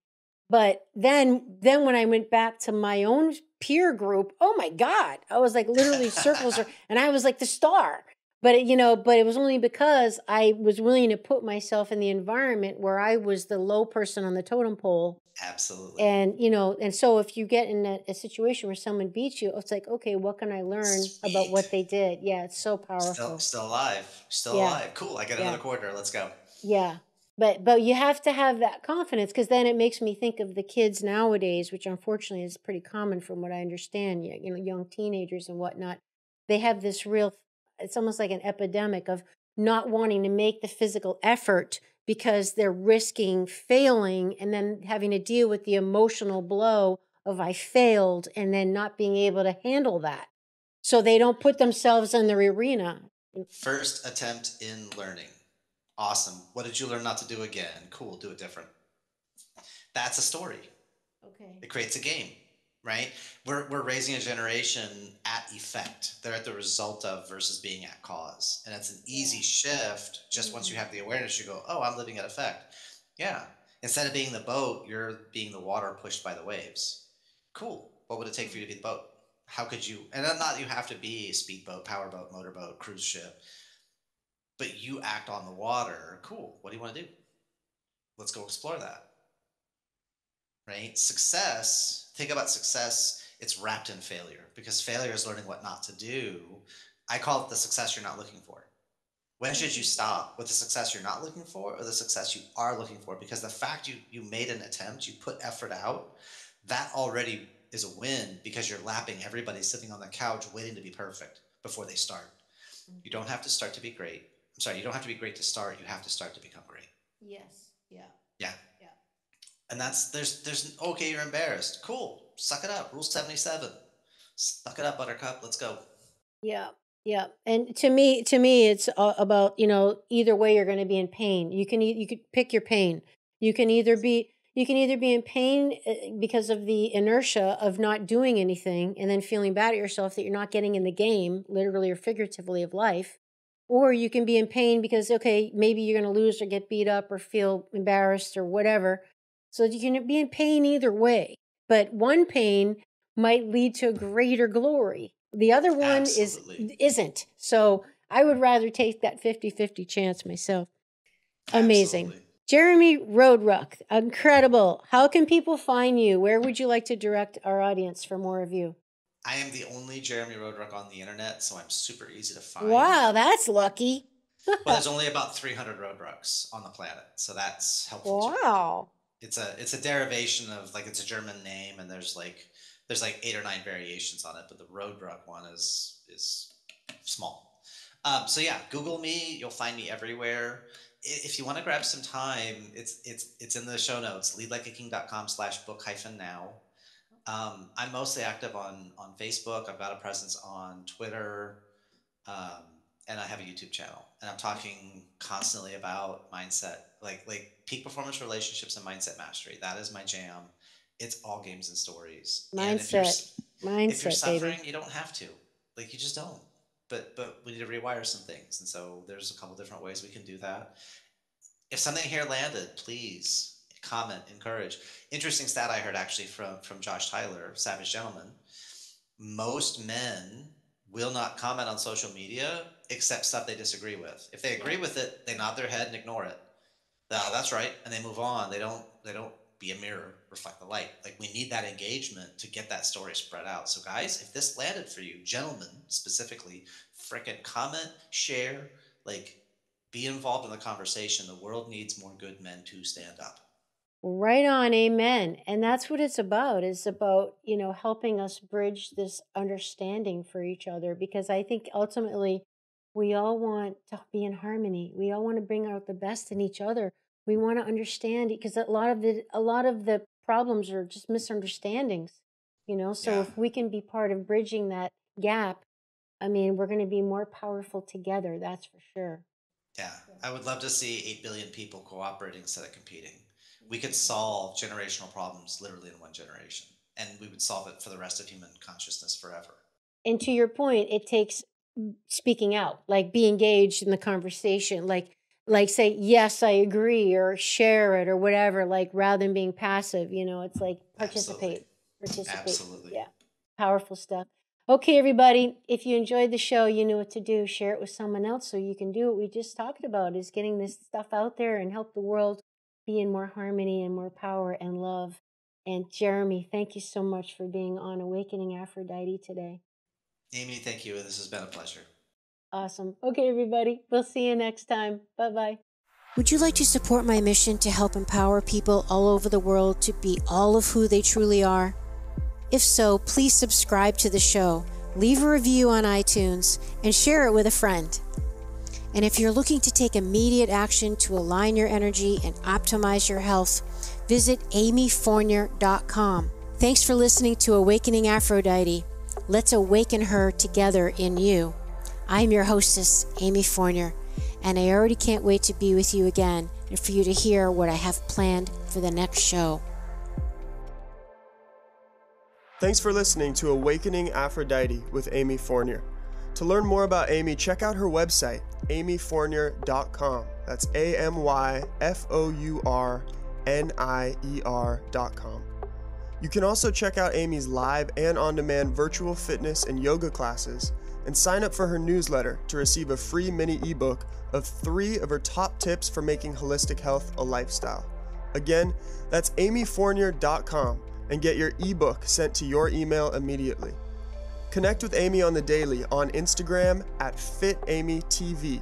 But then, then when I went back to my own peer group, oh my God, I was like literally circles, and I was like the star but it, you know but it was only because i was willing to put myself in the environment where i was the low person on the totem pole absolutely and you know and so if you get in a, a situation where someone beats you it's like okay what can i learn Sweet. about what they did yeah it's so powerful still, still alive still yeah. alive cool i got yeah. another quarter let's go yeah but but you have to have that confidence because then it makes me think of the kids nowadays which unfortunately is pretty common from what i understand you know young teenagers and whatnot they have this real it's almost like an epidemic of not wanting to make the physical effort because they're risking failing and then having to deal with the emotional blow of I failed and then not being able to handle that. So they don't put themselves in the arena. First attempt in learning. Awesome. What did you learn not to do again? Cool, do it different. That's a story. Okay. It creates a game, right? We're, we're raising a generation at effect. They're at the result of versus being at cause. And it's an easy yeah. shift. Just mm-hmm. once you mm-hmm. have the awareness, you go, oh, I'm living at effect. Yeah. Instead of being the boat, you're being the water pushed by the waves. Cool. What would it take for you to be the boat? How could you? And not you have to be a speedboat, powerboat, motorboat, cruise ship, but you act on the water. Cool. What do you want to do? Let's go explore that. Right? Success, think about success, it's wrapped in failure because failure is learning what not to do. I call it the success you're not looking for. When should you stop with the success you're not looking for or the success you are looking for? Because the fact you you made an attempt, you put effort out, that already is a win because you're lapping everybody sitting on the couch waiting to be perfect before they start. Mm-hmm. You don't have to start to be great. I'm sorry, you don't have to be great to start. You have to start to become great. Yes. Yeah. Yeah. Yeah. And that's there's there's okay, you're embarrassed. Cool. Suck it up. Rule 77. Suck it up, buttercup. Let's go. Yeah. Yeah. And to me to me it's about, you know, either way you're going to be in pain. You can you could pick your pain. You can either be you can either be in pain eh, because of the inertia of not doing anything and then feeling bad at yourself that you're not getting in the game, literally or figuratively, of life. Or you can be in pain because, okay, maybe you're going to lose or get beat up or feel embarrassed or whatever. So you can be in pain either way. But one pain might lead to a hmm. greater glory. The other one Absolutely. is isn't. So I would rather take that 50-50 chance myself. Amazing. Absolutely. Jeremy Roadruck, incredible. How can people find you? Where would you like to direct our audience for more of you? I am the only Jeremy Roadruck on the internet, so I'm super easy to find. Wow, that's lucky. well, there's only about 300 Roadrucks on the planet, so that's helpful. Wow. Too. It's a it's a derivation of like it's a German name, and there's like there's like eight or nine variations on it, but the Roadruck one is is small. Um, so yeah, Google me. You'll find me everywhere if you want to grab some time, it's it's it's in the show notes. Leadlikeaking.com slash book hyphen now. Um, I'm mostly active on on Facebook. I've got a presence on Twitter, um, and I have a YouTube channel. And I'm talking constantly about mindset, like like peak performance relationships and mindset mastery. That is my jam. It's all games and stories. Mindset, and mindset, if you're suffering, baby. you don't have to. Like you just don't but but we need to rewire some things and so there's a couple different ways we can do that if something here landed please comment encourage interesting stat i heard actually from from josh tyler savage gentleman most men will not comment on social media except stuff they disagree with if they agree with it they nod their head and ignore it oh, that's right and they move on they don't they don't be a mirror, reflect the light. Like we need that engagement to get that story spread out. So guys, if this landed for you, gentlemen specifically, frickin' comment, share, like be involved in the conversation. The world needs more good men to stand up. Right on, amen. And that's what it's about. It's about, you know, helping us bridge this understanding for each other because I think ultimately we all want to be in harmony. We all want to bring out the best in each other we want to understand because a lot of the a lot of the problems are just misunderstandings you know so yeah. if we can be part of bridging that gap i mean we're going to be more powerful together that's for sure yeah i would love to see 8 billion people cooperating instead of competing we could solve generational problems literally in one generation and we would solve it for the rest of human consciousness forever and to your point it takes speaking out like be engaged in the conversation like like say yes i agree or share it or whatever like rather than being passive you know it's like participate Absolutely. participate Absolutely. yeah powerful stuff okay everybody if you enjoyed the show you know what to do share it with someone else so you can do what we just talked about is getting this stuff out there and help the world be in more harmony and more power and love and jeremy thank you so much for being on awakening aphrodite today amy thank you this has been a pleasure Awesome. Okay, everybody. We'll see you next time. Bye bye. Would you like to support my mission to help empower people all over the world to be all of who they truly are? If so, please subscribe to the show, leave a review on iTunes, and share it with a friend. And if you're looking to take immediate action to align your energy and optimize your health, visit amyfournier.com. Thanks for listening to Awakening Aphrodite. Let's awaken her together in you. I'm your hostess, Amy Fournier, and I already can't wait to be with you again and for you to hear what I have planned for the next show. Thanks for listening to Awakening Aphrodite with Amy Fournier. To learn more about Amy, check out her website, amyfournier.com. That's A M Y F O U R N I E R.com. You can also check out Amy's live and on demand virtual fitness and yoga classes and sign up for her newsletter to receive a free mini ebook of three of her top tips for making holistic health a lifestyle. Again, that's amyfournier.com and get your ebook sent to your email immediately. Connect with Amy on the daily on Instagram at FitAmyTV,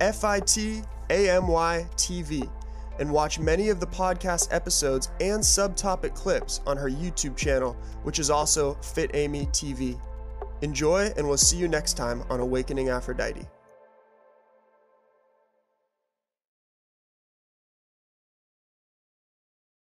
F I T A M Y TV, and watch many of the podcast episodes and subtopic clips on her YouTube channel, which is also Fit Amy TV. Enjoy, and we'll see you next time on Awakening Aphrodite.